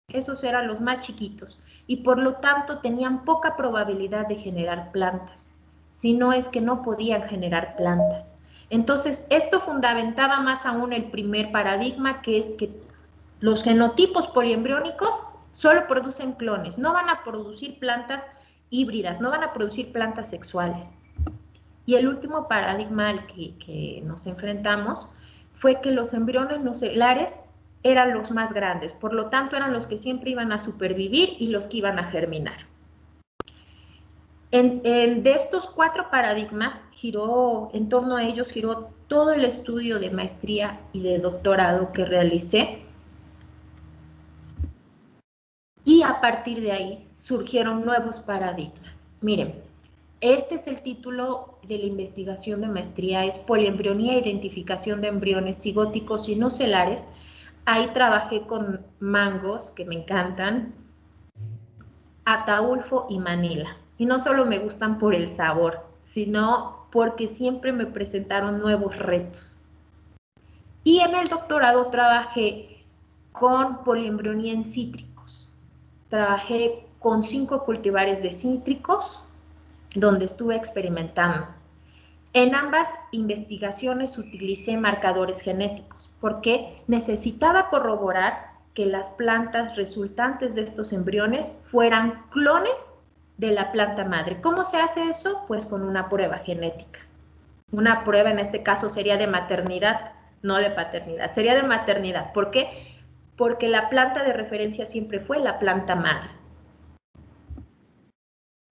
Esos eran los más chiquitos y por lo tanto tenían poca probabilidad de generar plantas, si no es que no podían generar plantas. Entonces, esto fundamentaba más aún el primer paradigma, que es que los genotipos poliembriónicos solo producen clones, no van a producir plantas híbridas, no van a producir plantas sexuales. Y el último paradigma al que, nos enfrentamos fue que los embriones nucleares eran los más grandes, por lo tanto eran los que siempre iban a supervivir y los que iban a germinar. En, de estos cuatro paradigmas, giró, en torno a ellos giró todo el estudio de maestría y de doctorado que realicé. Y a partir de ahí surgieron nuevos paradigmas. Miren, este es el título de la investigación de maestría, es poliembrionía e identificación de embriones cigóticos y nucelares. Ahí trabajé con mangos, que me encantan, Ataulfo y Manila. Y no solo me gustan por el sabor, sino porque siempre me presentaron nuevos retos. Y en el doctorado trabajé con poliembrionía en cítricos. Trabajé con cinco cultivares de cítricos, donde estuve experimentando. En ambas investigaciones utilicé marcadores genéticos porque necesitaba corroborar que las plantas resultantes de estos embriones fueran clones de la planta madre. ¿Cómo se hace eso? Pues con una prueba genética. Una prueba en este caso sería de maternidad, no de paternidad, sería de maternidad. ¿Por qué? Porque la planta de referencia siempre fue la planta madre.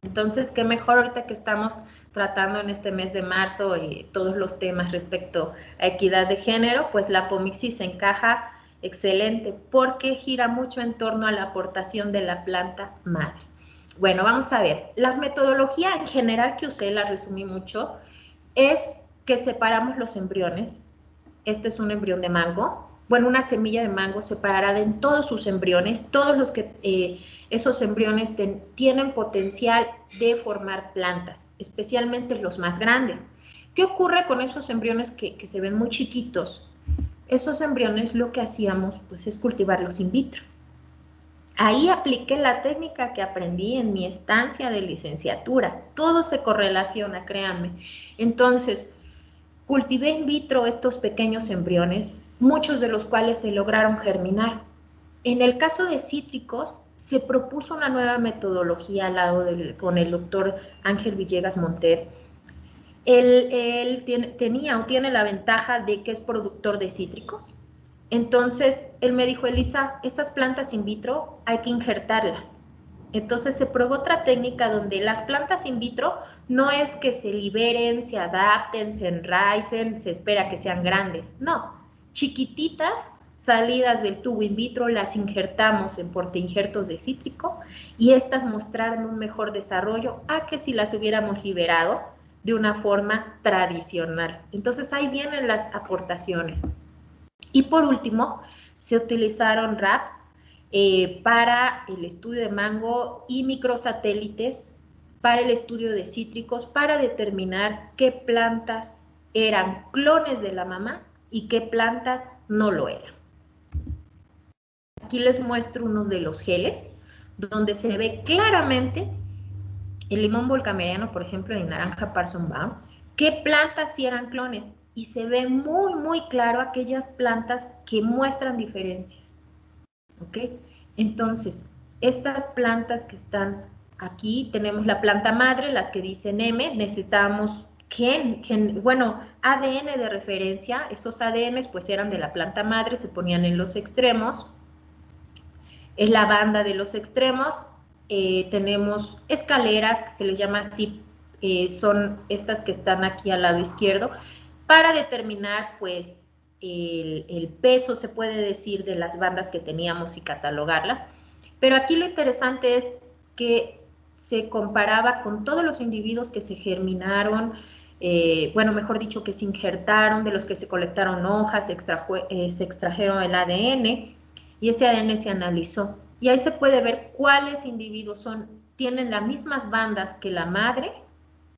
Entonces, qué mejor ahorita que estamos tratando en este mes de marzo y todos los temas respecto a equidad de género, pues la pomixis encaja excelente porque gira mucho en torno a la aportación de la planta madre. Bueno, vamos a ver. La metodología en general que usé, la resumí mucho, es que separamos los embriones. Este es un embrión de mango. Bueno, una semilla de mango separará en todos sus embriones, todos los que eh, esos embriones tienen potencial de formar plantas, especialmente los más grandes. ¿Qué ocurre con esos embriones que, que se ven muy chiquitos? Esos embriones lo que hacíamos pues es cultivarlos in vitro. Ahí apliqué la técnica que aprendí en mi estancia de licenciatura. Todo se correlaciona, créanme. Entonces, cultivé in vitro estos pequeños embriones, muchos de los cuales se lograron germinar. En el caso de cítricos, se propuso una nueva metodología al lado con el doctor Ángel Villegas Monter. Él, tenía o tiene la ventaja de que es productor de cítricos, entonces, él me dijo, Elisa, esas plantas in vitro hay que injertarlas. Entonces se probó otra técnica donde las plantas in vitro no es que se liberen, se adapten, se enraicen, se espera que sean grandes. No, chiquititas salidas del tubo in vitro las injertamos en portainjertos de cítrico y estas mostraron un mejor desarrollo a que si las hubiéramos liberado de una forma tradicional. Entonces ahí vienen las aportaciones. Y por último, se utilizaron RAPs eh, para el estudio de mango y microsatélites para el estudio de cítricos para determinar qué plantas eran clones de la mamá y qué plantas no lo eran. Aquí les muestro unos de los geles donde se ve claramente el limón volcameriano, por ejemplo, y naranja Parson Baum, qué plantas sí eran clones y se ve muy, muy claro aquellas plantas que muestran diferencias. ¿Ok? Entonces, estas plantas que están aquí, tenemos la planta madre, las que dicen M, necesitamos gen, bueno, ADN de referencia, esos ADNs pues eran de la planta madre, se ponían en los extremos, es la banda de los extremos, eh, tenemos escaleras, que se les llama así, eh, son estas que están aquí al lado izquierdo, para determinar pues el, peso, se puede decir, de las bandas que teníamos y catalogarlas. Pero aquí lo interesante es que se comparaba con todos los individuos que se germinaron, eh, bueno, mejor dicho, que se injertaron, de los que se colectaron hojas, se, eh, se extrajeron el ADN y ese ADN se analizó. y ahí se puede ver cuáles individuos son, tienen las mismas bandas que la madre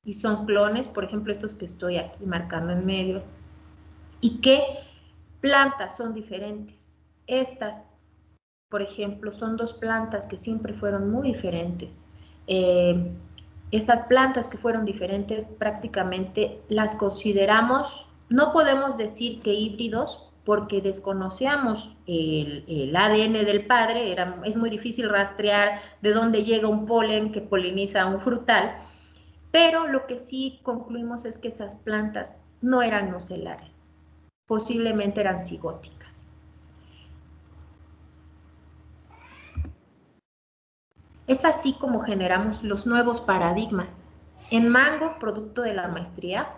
y son clones, por ejemplo, estos que estoy aquí marcando en medio, y qué plantas son diferentes. Estas, por ejemplo, son dos plantas que siempre fueron muy diferentes. Eh, esas plantas que fueron diferentes prácticamente las consideramos, no podemos decir que híbridos porque desconocíamos el, ADN del padre, era, es muy difícil rastrear de dónde llega un polen que poliniza un frutal, pero lo que sí concluimos es que esas plantas no eran nocelares, posiblemente eran cigóticas. Es así como generamos los nuevos paradigmas. En Mango, producto de la maestría,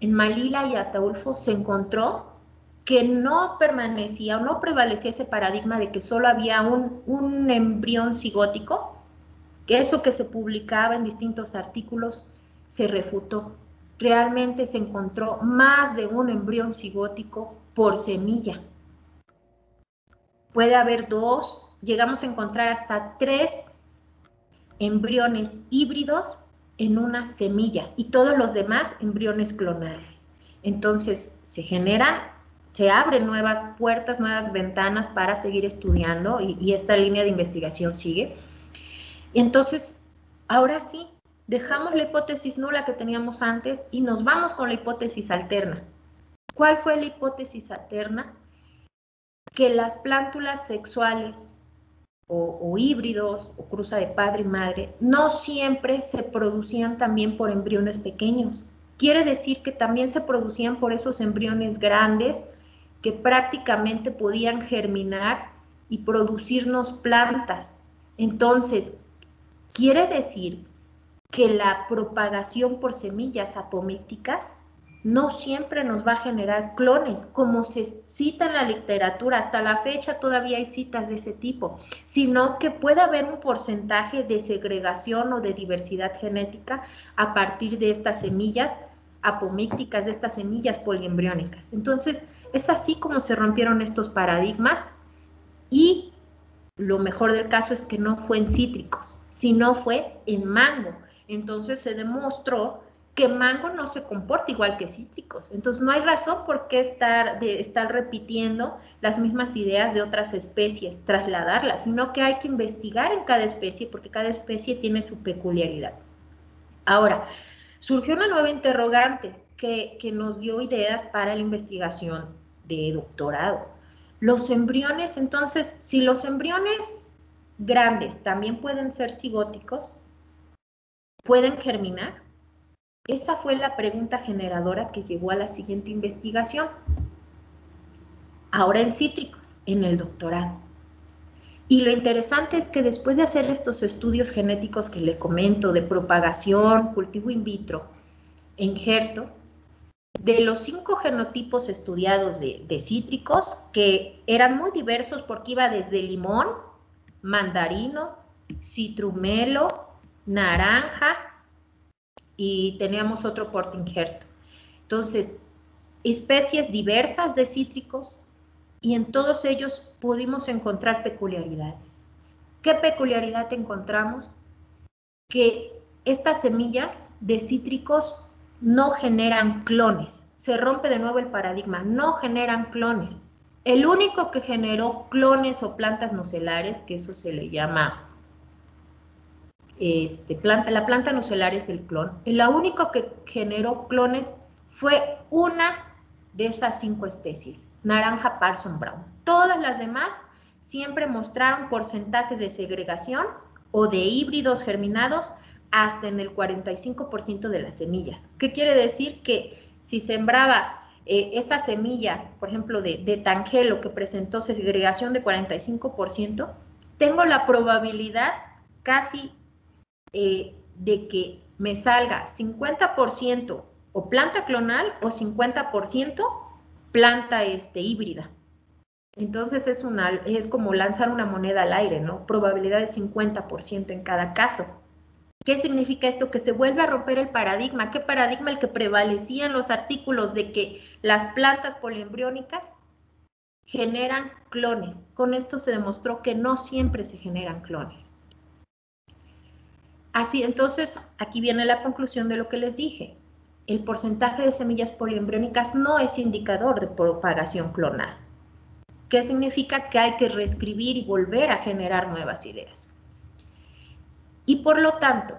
en Malila y Ataulfo se encontró que no permanecía o no prevalecía ese paradigma de que solo había un, un embrión cigótico, que eso que se publicaba en distintos artículos se refutó. Realmente se encontró más de un embrión cigótico por semilla. Puede haber dos, llegamos a encontrar hasta tres embriones híbridos en una semilla y todos los demás embriones clonales. Entonces se generan se abren nuevas puertas, nuevas ventanas para seguir estudiando y, esta línea de investigación sigue. Entonces, ahora sí, dejamos la hipótesis nula que teníamos antes y nos vamos con la hipótesis alterna. ¿Cuál fue la hipótesis alterna? Que las plántulas sexuales o, híbridos o cruza de padre y madre no siempre se producían también por embriones pequeños. Quiere decir que también se producían por esos embriones grandes que prácticamente podían germinar y producirnos plantas. Entonces, quiere decir que la propagación por semillas apomícticas no siempre nos va a generar clones, como se cita en la literatura, hasta la fecha todavía hay citas de ese tipo, sino que puede haber un porcentaje de segregación o de diversidad genética a partir de estas semillas apomícticas, de estas semillas poliembriónicas. Entonces, es así como se rompieron estos paradigmas y lo mejor del caso es que no fue en cítricos, sino fue en mango. Entonces se demostró que mango no se comporta igual que cítricos. Entonces no hay razón por qué estar, de, estar repitiendo las mismas ideas de otras especies, trasladarlas, sino que hay que investigar en cada especie porque cada especie tiene su peculiaridad. Ahora, surgió una nueva interrogante que, nos dio ideas para la investigación de doctorado. Los embriones, entonces, si los embriones grandes también pueden ser cigóticos, ¿pueden germinar? Esa fue la pregunta generadora que llevó a la siguiente investigación. Ahora en cítricos, en el doctorado. Y lo interesante es que después de hacer estos estudios genéticos que le comento de propagación, cultivo in vitro, injerto, de los cinco genotipos estudiados de, cítricos, que eran muy diversos porque iba desde limón, mandarino, citrumelo, naranja y teníamos otro injerto. Entonces, especies diversas de cítricos y en todos ellos pudimos encontrar peculiaridades. ¿Qué peculiaridad encontramos? Que estas semillas de cítricos no generan clones. Se rompe de nuevo el paradigma, no generan clones. El único que generó clones o plantas nocelares, que eso se le llama, este, planta, la planta nocelar es el clon, la único que generó clones fue una de esas cinco especies, naranja Parson Brown. Todas las demás siempre mostraron porcentajes de segregación o de híbridos germinados hasta en el 45% de las semillas. ¿Qué quiere decir? Que si sembraba eh, esa semilla, por ejemplo, de, de, tangelo que presentó segregación de 45%, tengo la probabilidad casi eh, de que me salga 50% o planta clonal o 50% planta este, híbrida. Entonces es, una, es como lanzar una moneda al aire, ¿no? Probabilidad de 50% en cada caso. ¿Qué significa esto? Que se vuelve a romper el paradigma. ¿Qué paradigma? El que prevalecía en los artículos de que las plantas poliembriónicas generan clones. Con esto se demostró que no siempre se generan clones. Así, entonces, aquí viene la conclusión de lo que les dije. El porcentaje de semillas poliembriónicas no es indicador de propagación clonal. ¿Qué significa? Que hay que reescribir y volver a generar nuevas ideas. Y por lo tanto,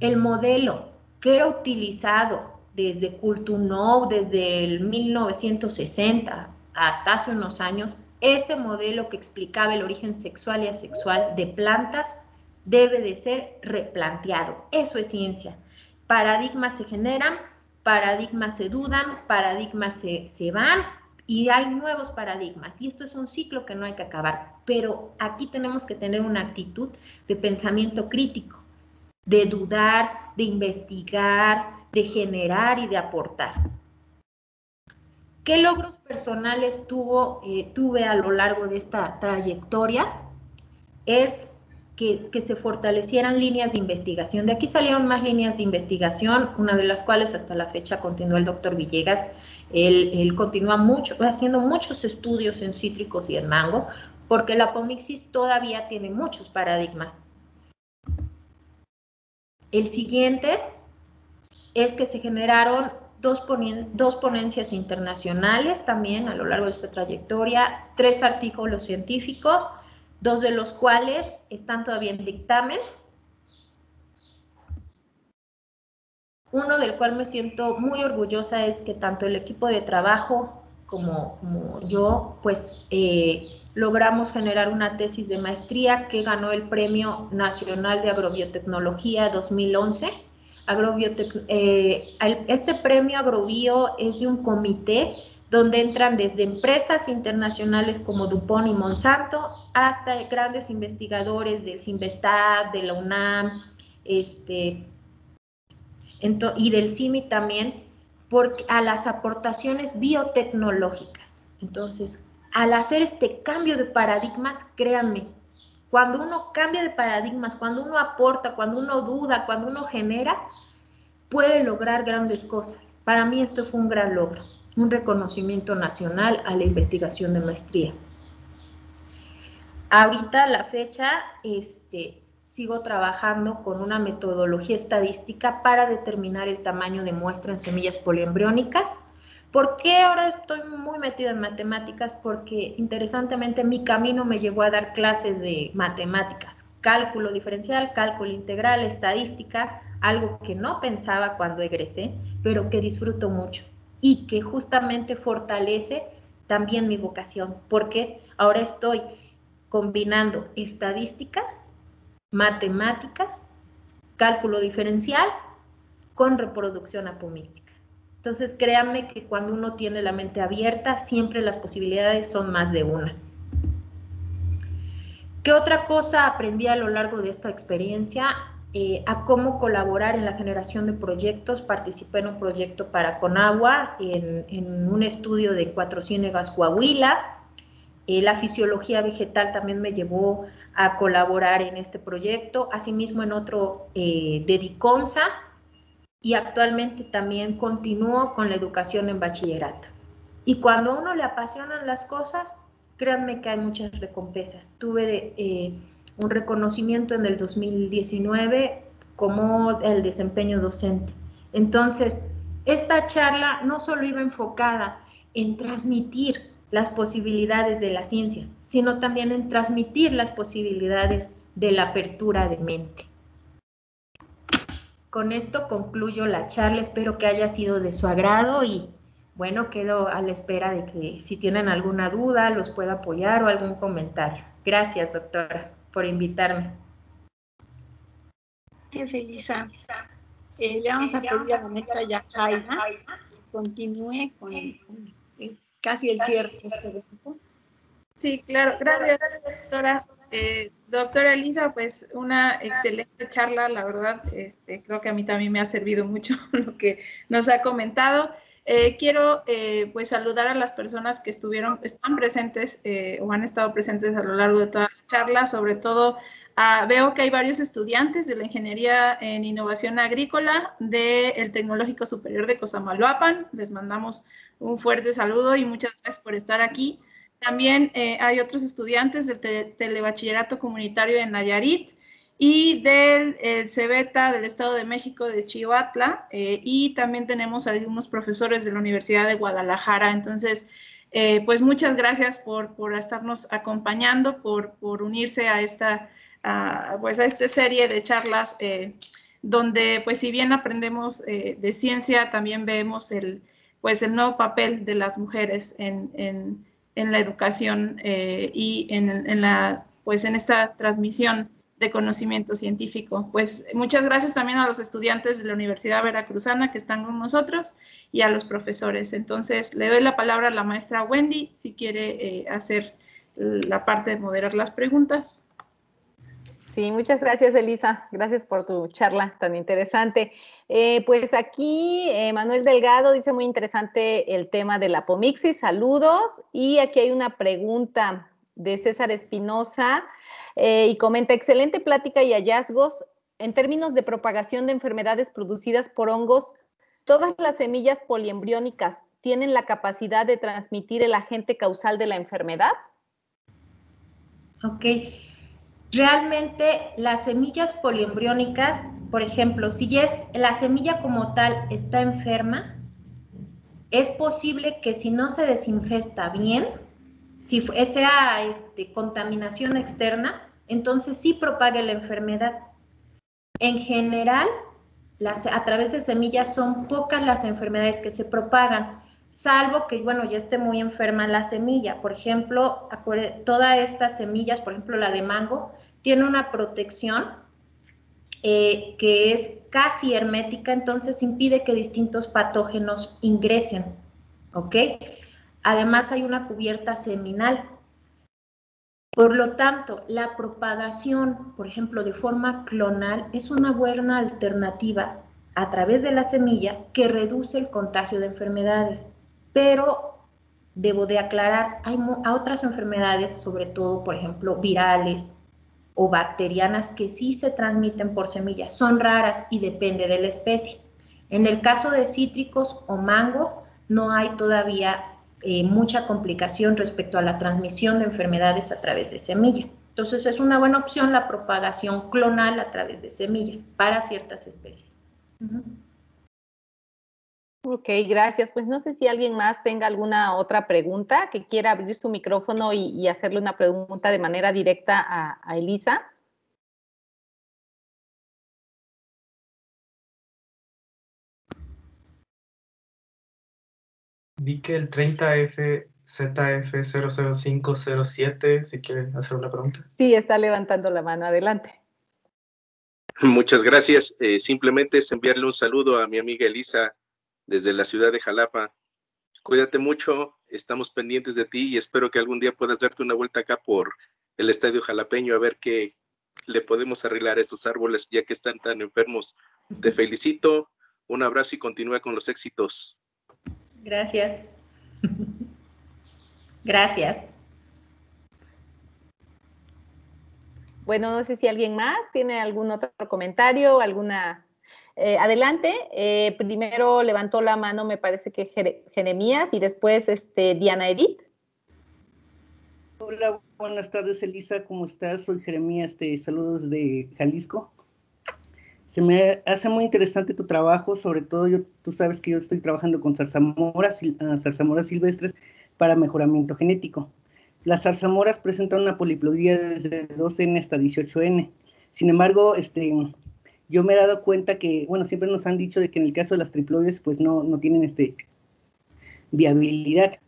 el modelo que era utilizado desde Cultuno, desde el 1960 hasta hace unos años, ese modelo que explicaba el origen sexual y asexual de plantas debe de ser replanteado. Eso es ciencia. Paradigmas se generan, paradigmas se dudan, paradigmas se, se van y hay nuevos paradigmas. Y esto es un ciclo que no hay que acabar. Pero aquí tenemos que tener una actitud de pensamiento crítico, de dudar, de investigar, de generar y de aportar. ¿Qué logros personales tuvo, eh, tuve a lo largo de esta trayectoria? Es que, se fortalecieran líneas de investigación. De aquí salieron más líneas de investigación, una de las cuales hasta la fecha continuó el doctor Villegas. Él, continúa mucho, haciendo muchos estudios en cítricos y en mango, porque la pomixis todavía tiene muchos paradigmas. El siguiente es que se generaron dos, dos, ponencias internacionales también a lo largo de esta trayectoria, tres artículos científicos, dos de los cuales están todavía en dictamen. Uno del cual me siento muy orgullosa es que tanto el equipo de trabajo como, yo, pues eh, logramos generar una tesis de maestría que ganó el Premio Nacional de Agrobiotecnología 2011 eh, este premio Agrobio es de un comité donde entran desde empresas internacionales como Dupont y Monsanto hasta grandes investigadores del CIMBESTAD, de la UNAM, este, y del CIMI también, a las aportaciones biotecnológicas. Entonces, al hacer este cambio de paradigmas, créanme, cuando uno cambia de paradigmas, cuando uno aporta, cuando uno duda, cuando uno genera, puede lograr grandes cosas. Para mí esto fue un gran logro, un reconocimiento nacional a la investigación de maestría. Ahorita, a la fecha, este, sigo trabajando con una metodología estadística para determinar el tamaño de muestra en semillas poliembriónicas ¿Por qué ahora estoy muy metida en matemáticas? Porque interesantemente mi camino me llevó a dar clases de matemáticas, cálculo diferencial, cálculo integral, estadística, algo que no pensaba cuando egresé, pero que disfruto mucho y que justamente fortalece también mi vocación, porque ahora estoy combinando estadística, matemáticas, cálculo diferencial con reproducción apomítica. Entonces, créanme que cuando uno tiene la mente abierta, siempre las posibilidades son más de una. ¿Qué otra cosa aprendí a lo largo de esta experiencia? Eh, a cómo colaborar en la generación de proyectos. Participé en un proyecto para Conagua, en, un estudio de Cuatro Ciénegas Coahuila. Eh, la fisiología vegetal también me llevó a colaborar en este proyecto. Asimismo, en otro eh, de Diconsa, y actualmente también continúo con la educación en bachillerato. Y cuando a uno le apasionan las cosas, créanme que hay muchas recompensas. Tuve eh, un reconocimiento en el 2019 como el desempeño docente. Entonces, esta charla no solo iba enfocada en transmitir las posibilidades de la ciencia, sino también en transmitir las posibilidades de la apertura de mente. Con esto concluyo la charla, espero que haya sido de su agrado y bueno, quedo a la espera de que si tienen alguna duda los pueda apoyar o algún comentario. Gracias, doctora, por invitarme. Gracias, Elisa. Eh, le vamos a pedir a la maestra Yajaira que continúe con, casi el cierre. Sí, claro. Gracias, doctora. Eh, doctora Elisa, pues una excelente charla, la verdad, este, creo que a mí también me ha servido mucho [LAUGHS] lo que nos ha comentado. Eh, quiero eh, pues saludar a las personas que estuvieron, están presentes o han estado presentes a lo largo de toda la charla, sobre todo ah, veo que hay varios estudiantes de la Ingeniería en Innovación Agrícola del Tecnológico Superior de Cosamaloapan. Les mandamos un fuerte saludo y muchas gracias por estar aquí. también eh, hay otros estudiantes del telebachillerato comunitario en Nayarit y del CEBETA del Estado de México de Chihuahua eh, y también tenemos algunos profesores de la Universidad de Guadalajara. Entonces, eh, pues muchas gracias por, por estarnos acompañando, por, por, unirse a esta, pues a esta serie de charlas donde pues si bien aprendemos de ciencia, también vemos el, pues el nuevo papel de las mujeres en, en, en la educación eh, y en, en, la, pues en esta transmisión de conocimiento científico. Pues muchas gracias también a los estudiantes de la Universidad Veracruzana que están con nosotros y a los profesores. Entonces, le doy la palabra a la maestra Wendy si quiere eh, hacer la parte de moderar las preguntas. Sí, muchas gracias, Elisa. Gracias por tu charla tan interesante. Eh, pues aquí eh, Manuel Delgado dice muy interesante el tema de la pomixis. Saludos. Y aquí hay una pregunta de César Espinosa eh, y comenta, excelente plática y hallazgos. En términos de propagación de enfermedades producidas por hongos, ¿todas las semillas poliembriónicas tienen la capacidad de transmitir el agente causal de la enfermedad? Ok. Realmente las semillas poliembriónicas, por ejemplo, si es la semilla como tal está enferma, es posible que si no se desinfesta bien, si sea este, contaminación externa, entonces sí propague la enfermedad. En general, las, a través de semillas son pocas las enfermedades que se propagan, salvo que, bueno, ya esté muy enferma la semilla. Por ejemplo, todas estas semillas, por ejemplo, la de mango, tiene una protección eh, que es casi hermética, entonces impide que distintos patógenos ingresen, ¿ok? Además hay una cubierta seminal. Por lo tanto, la propagación, por ejemplo, de forma clonal es una buena alternativa a través de la semilla que reduce el contagio de enfermedades. Pero debo de aclarar, hay otras enfermedades, sobre todo, por ejemplo, virales, o bacterianas que sí se transmiten por semillas. Son raras y depende de la especie. En el caso de cítricos o mango, no hay todavía eh, mucha complicación respecto a la transmisión de enfermedades a través de semilla. Entonces es una buena opción la propagación clonal a través de semilla para ciertas especies. Ok, gracias. Pues no sé si alguien más tenga alguna otra pregunta que quiera abrir su micrófono y, hacerle una pregunta de manera directa a, Elisa. Vi que el 30FZF00507, si quiere hacer una pregunta. Sí, está levantando la mano. Adelante. Muchas gracias. Eh, simplemente es enviarle un saludo a mi amiga Elisa desde la ciudad de Jalapa. Cuídate mucho, estamos pendientes de ti y espero que algún día puedas darte una vuelta acá por el estadio jalapeño a ver qué le podemos arreglar a estos árboles ya que están tan enfermos. Te felicito, un abrazo y continúa con los éxitos. Gracias. [LAUGHS] Gracias. Bueno, no sé si alguien más tiene algún otro comentario, alguna eh, adelante, eh, primero levantó la mano, me parece que Jeremías y después este, Diana Edith. Hola, buenas tardes Elisa, ¿cómo estás? Soy Jeremías, te saludos de Jalisco. Se me hace muy interesante tu trabajo, sobre todo yo, tú sabes que yo estoy trabajando con zarzamoras, ah, zarzamoras silvestres para mejoramiento genético. Las zarzamoras presentan una poliploidía desde 2N hasta 18N. Sin embargo, este, yo me he dado cuenta que, bueno, siempre nos han dicho de que en el caso de las triploides, pues no, no tienen este viabilidad.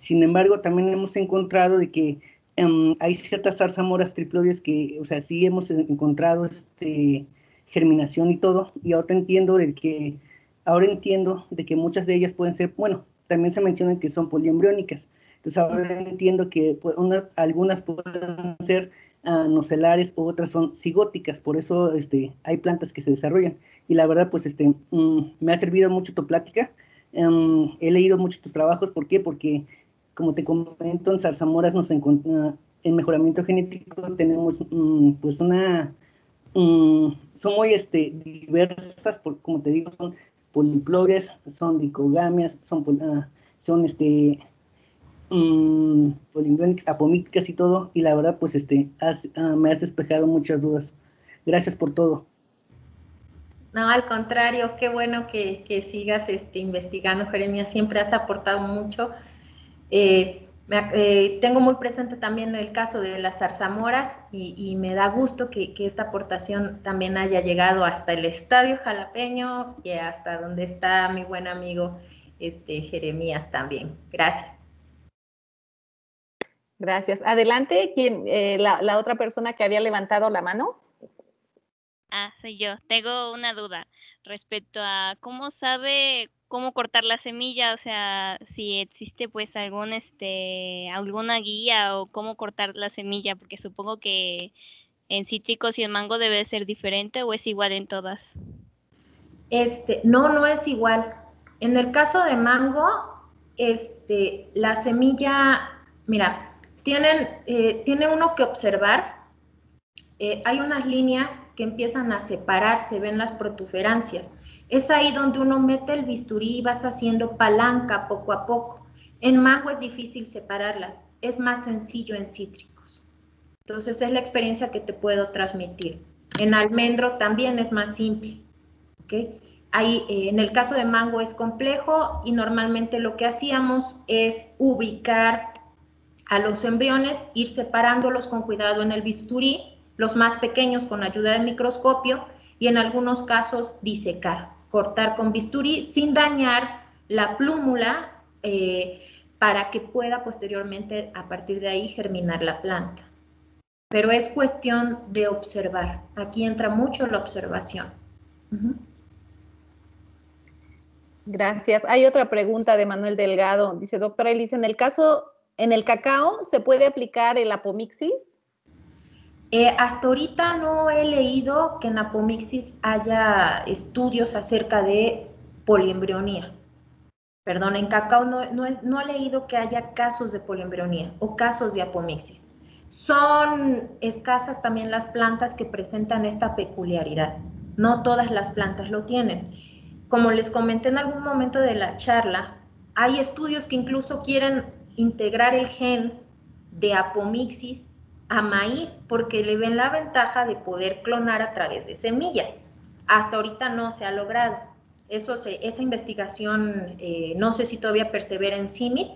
Sin embargo, también hemos encontrado de que em, hay ciertas zarzamoras triploides que, o sea, sí hemos encontrado este, germinación y todo, y ahora entiendo de que, ahora entiendo de que muchas de ellas pueden ser, bueno, también se mencionan que son poliembriónicas. Entonces ahora entiendo que algunas pueden ser nocelares, otras son cigóticas, por eso este, hay plantas que se desarrollan. Y la verdad, pues este, mm, me ha servido mucho tu plática. Em, he leído mucho tus trabajos, ¿por qué? Porque, como te comento, en zarzamoras nos encontramos, en mejoramiento genético tenemos mm, pues una, mm, son muy este, diversas, por, como te digo, son poliploides, son dicogamias, son, ah, son este, um, apomícticas y todo, y la verdad, pues este, ah, me has despejado muchas dudas. Gracias por todo. No, al contrario, qué bueno que, sigas este, investigando, Jeremia, siempre has aportado mucho. Eh, eh, tengo muy presente también el caso de las zarzamoras y, me da gusto que, esta aportación también haya llegado hasta el estadio jalapeño y hasta donde está mi buen amigo este, Jeremías también. Gracias. Gracias. Adelante, ¿quién, eh, la, la otra persona que había levantado la mano. Ah, soy yo. Tengo una duda respecto a cómo sabe cómo cortar la semilla, o sea, si existe pues algún este alguna guía o cómo cortar la semilla, porque supongo que en cítricos y en mango debe ser diferente o es igual en todas. Este, no, no es igual. En el caso de mango, este, la semilla, mira, tienen, eh, tiene uno que observar. Eh, hay unas líneas que empiezan a separarse, ven las protuberancias. Es ahí donde uno mete el bisturí y vas haciendo palanca poco a poco. En mango es difícil separarlas, es más sencillo en cítricos. Entonces es la experiencia que te puedo transmitir. En almendro también es más simple. Ahí, eh, en el caso de mango es complejo y normalmente lo que hacíamos es ubicar a los embriones, ir separándolos con cuidado en el bisturí, los más pequeños con ayuda del microscopio y en algunos casos disecar cortar con bisturí sin dañar la plúmula eh, para que pueda posteriormente a partir de ahí germinar la planta. Pero es cuestión de observar. Aquí entra mucho la observación. Gracias. Hay otra pregunta de Manuel Delgado. Dice, doctora Elisa, en el caso, en el cacao, ¿se puede aplicar el apomixis? Eh, hasta ahorita no he leído que en apomixis haya estudios acerca de poliembrionía. Perdón, en cacao no, no, he leído que haya casos de poliembrionía o casos de apomixis. Son escasas también las plantas que presentan esta peculiaridad. No todas las plantas lo tienen. Como les comenté en algún momento de la charla, hay estudios que incluso quieren integrar el gen de apomixis a maíz porque le ven la ventaja de poder clonar a través de semilla. Hasta ahorita no se ha logrado. Eso se, esa investigación, eh, no sé si todavía persevera en CIMIT,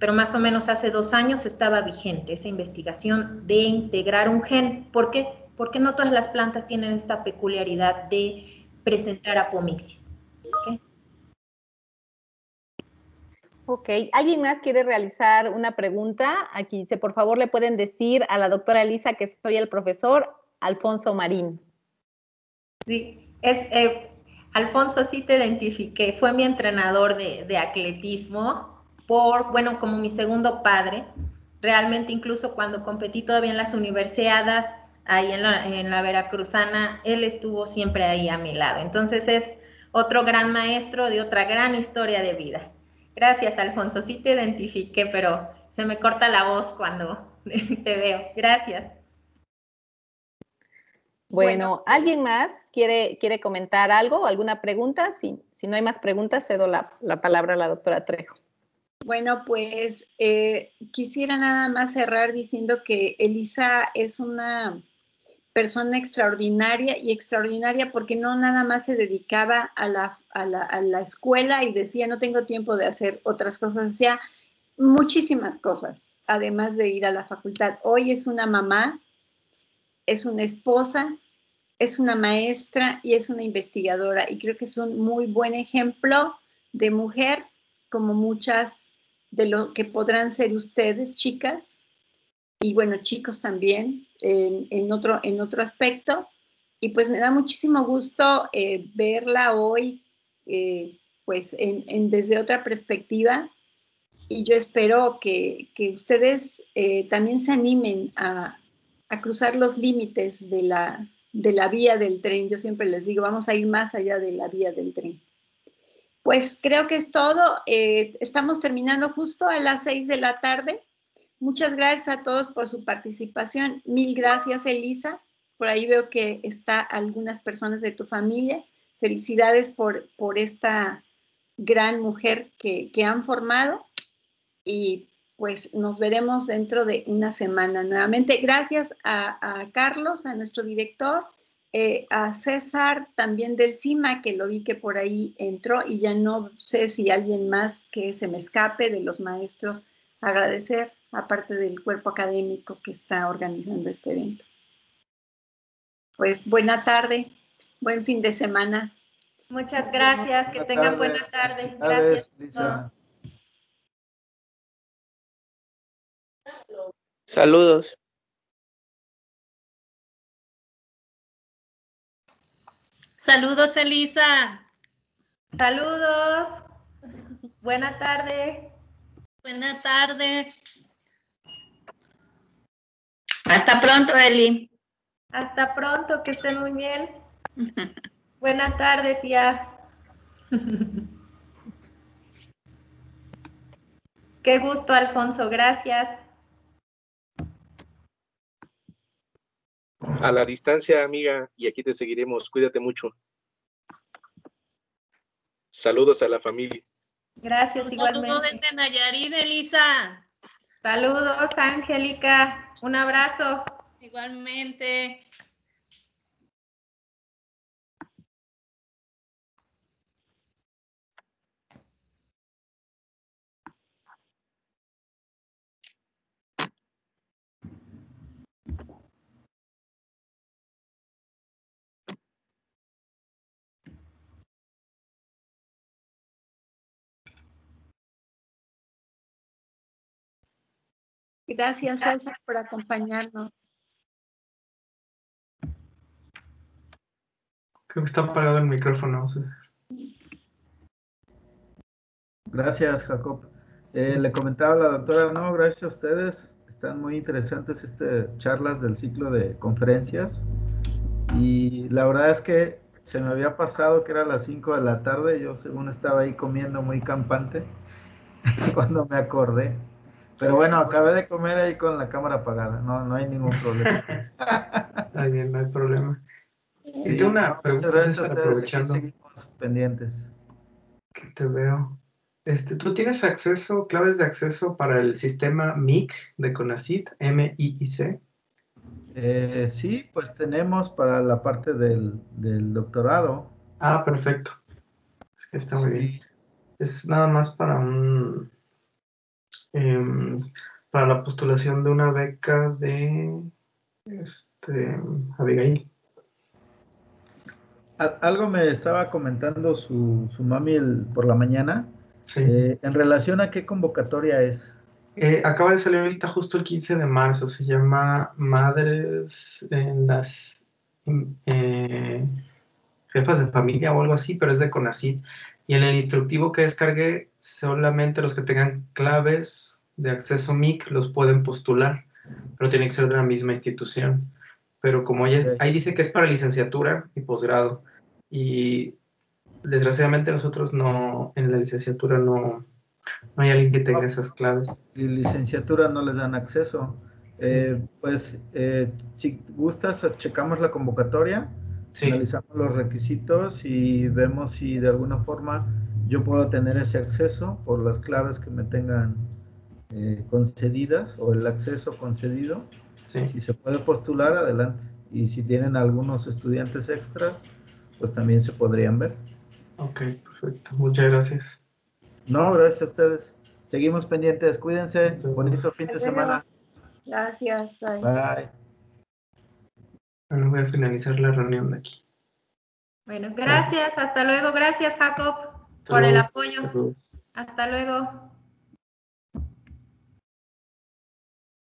pero más o menos hace dos años estaba vigente esa investigación de integrar un gen. ¿Por qué? Porque no todas las plantas tienen esta peculiaridad de presentar apomixis. Ok, ¿alguien más quiere realizar una pregunta? Aquí dice, por favor, le pueden decir a la doctora Elisa que soy el profesor Alfonso Marín. Sí, es, eh, Alfonso sí te identifiqué, fue mi entrenador de, atletismo, por, bueno, como mi segundo padre. Realmente incluso cuando competí todavía en las universidades, ahí en la, en la Veracruzana, él estuvo siempre ahí a mi lado. Entonces es otro gran maestro de otra gran historia de vida. Gracias, Alfonso. Sí te identifiqué, pero se me corta la voz cuando [LAUGHS] te veo. Gracias. Bueno, ¿alguien más quiere, quiere comentar algo, alguna pregunta? Si, si no hay más preguntas, cedo la, palabra a la doctora Trejo. Bueno, pues eh, quisiera nada más cerrar diciendo que Elisa es una persona extraordinaria y extraordinaria porque no nada más se dedicaba a la, a la, escuela y decía no tengo tiempo de hacer otras cosas, hacía muchísimas cosas, además de ir a la facultad. Hoy es una mamá, es una esposa, es una maestra y es una investigadora y creo que es un muy buen ejemplo de mujer como muchas de lo que podrán ser ustedes, chicas, y bueno, chicos también, en, otro, en otro aspecto. Y pues me da muchísimo gusto eh, verla hoy, eh, pues desde otra perspectiva. Y yo espero que, ustedes eh, también se animen a, cruzar los límites de la, de la vía del tren. Yo siempre les digo, vamos a ir más allá de la vía del tren. Pues creo que es todo. estamos terminando justo a las seis de la tarde. Muchas gracias a todos por su participación. Mil gracias, Elisa. Por ahí veo que está algunas personas de tu familia. Felicidades por, por esta gran mujer que, han formado. Y pues nos veremos dentro de una semana nuevamente. Gracias a, Carlos, a nuestro director, eh, a César también del CIMA, que lo vi que por ahí entró y ya no sé si alguien más que se me escape de los maestros, agradecer aparte del cuerpo académico que está organizando este evento. Pues buena tarde, buen fin de semana. Muchas gracias, que tengan buena tarde. Gracias. Saludos. Saludos, Elisa. Saludos. Buena tarde. Buena tarde. Hasta pronto, Eli. Hasta pronto, que estén muy bien. [LAUGHS] Buena tarde, tía. Qué gusto, Alfonso, gracias. A la distancia, amiga, y aquí te seguiremos. Cuídate mucho. Saludos a la familia. Gracias, igualmente. Saludos desde Nayarit, Elisa. Saludos, Angélica. Un abrazo. Igualmente. Gracias, César, por acompañarnos. Creo que está apagado el micrófono. Gracias, Jacob. Eh, le comentaba a la doctora, no, gracias a ustedes. Están muy interesantes estas charlas del ciclo de conferencias. Y la verdad es que se me había pasado que era las 5 de la tarde. Yo según estaba ahí comiendo muy campante [LAUGHS] cuando me acordé. Pero bueno, acabé de comer ahí con la cámara apagada, no, no hay ningún problema. [LAUGHS] Está bien, no hay problema. Sí, tengo una pregunta, aprovechando. Seguimos pendientes. Que te veo. Este, ¿Tú tienes acceso, claves de acceso para el sistema MIC de CONACIT, M-I-I-C? Eh, sí, pues tenemos para la parte del, del, doctorado. Ah, perfecto. Es que está muy bien. Es nada más para un, Em, para la postulación de una beca de este, Abigail. Algo me estaba comentando su, mami por la mañana. Eh, ¿En relación a qué convocatoria es? Eh, acaba de salir ahorita justo el 15 de marzo. Se llama Madres en las eh, Jefas de Familia o algo así, pero es de CONACYT. Y en el instructivo que descargué, solamente los que tengan claves de acceso MIC los pueden postular, pero tiene que ser de la misma institución. Pero como ella, ahí dice que es para licenciatura y posgrado, y desgraciadamente nosotros no, en la licenciatura no, no hay alguien que tenga esas claves. Y licenciatura no les dan acceso. Eh, pues eh, si gustas, checamos la convocatoria analizamos los requisitos y vemos si de alguna forma yo puedo tener ese acceso por las claves que me tengan eh, concedidas o el acceso concedido. Si se puede postular, adelante. Y si tienen algunos estudiantes extras, pues también se podrían ver. Ok, perfecto. Muchas gracias. No, gracias a ustedes. Seguimos pendientes. Cuídense. Bonito fin de semana. Gracias. Bye. Bye. Bueno, voy a finalizar la reunión de aquí. Bueno, gracias. Hasta luego. Gracias, Jacob, por el apoyo. Hasta luego.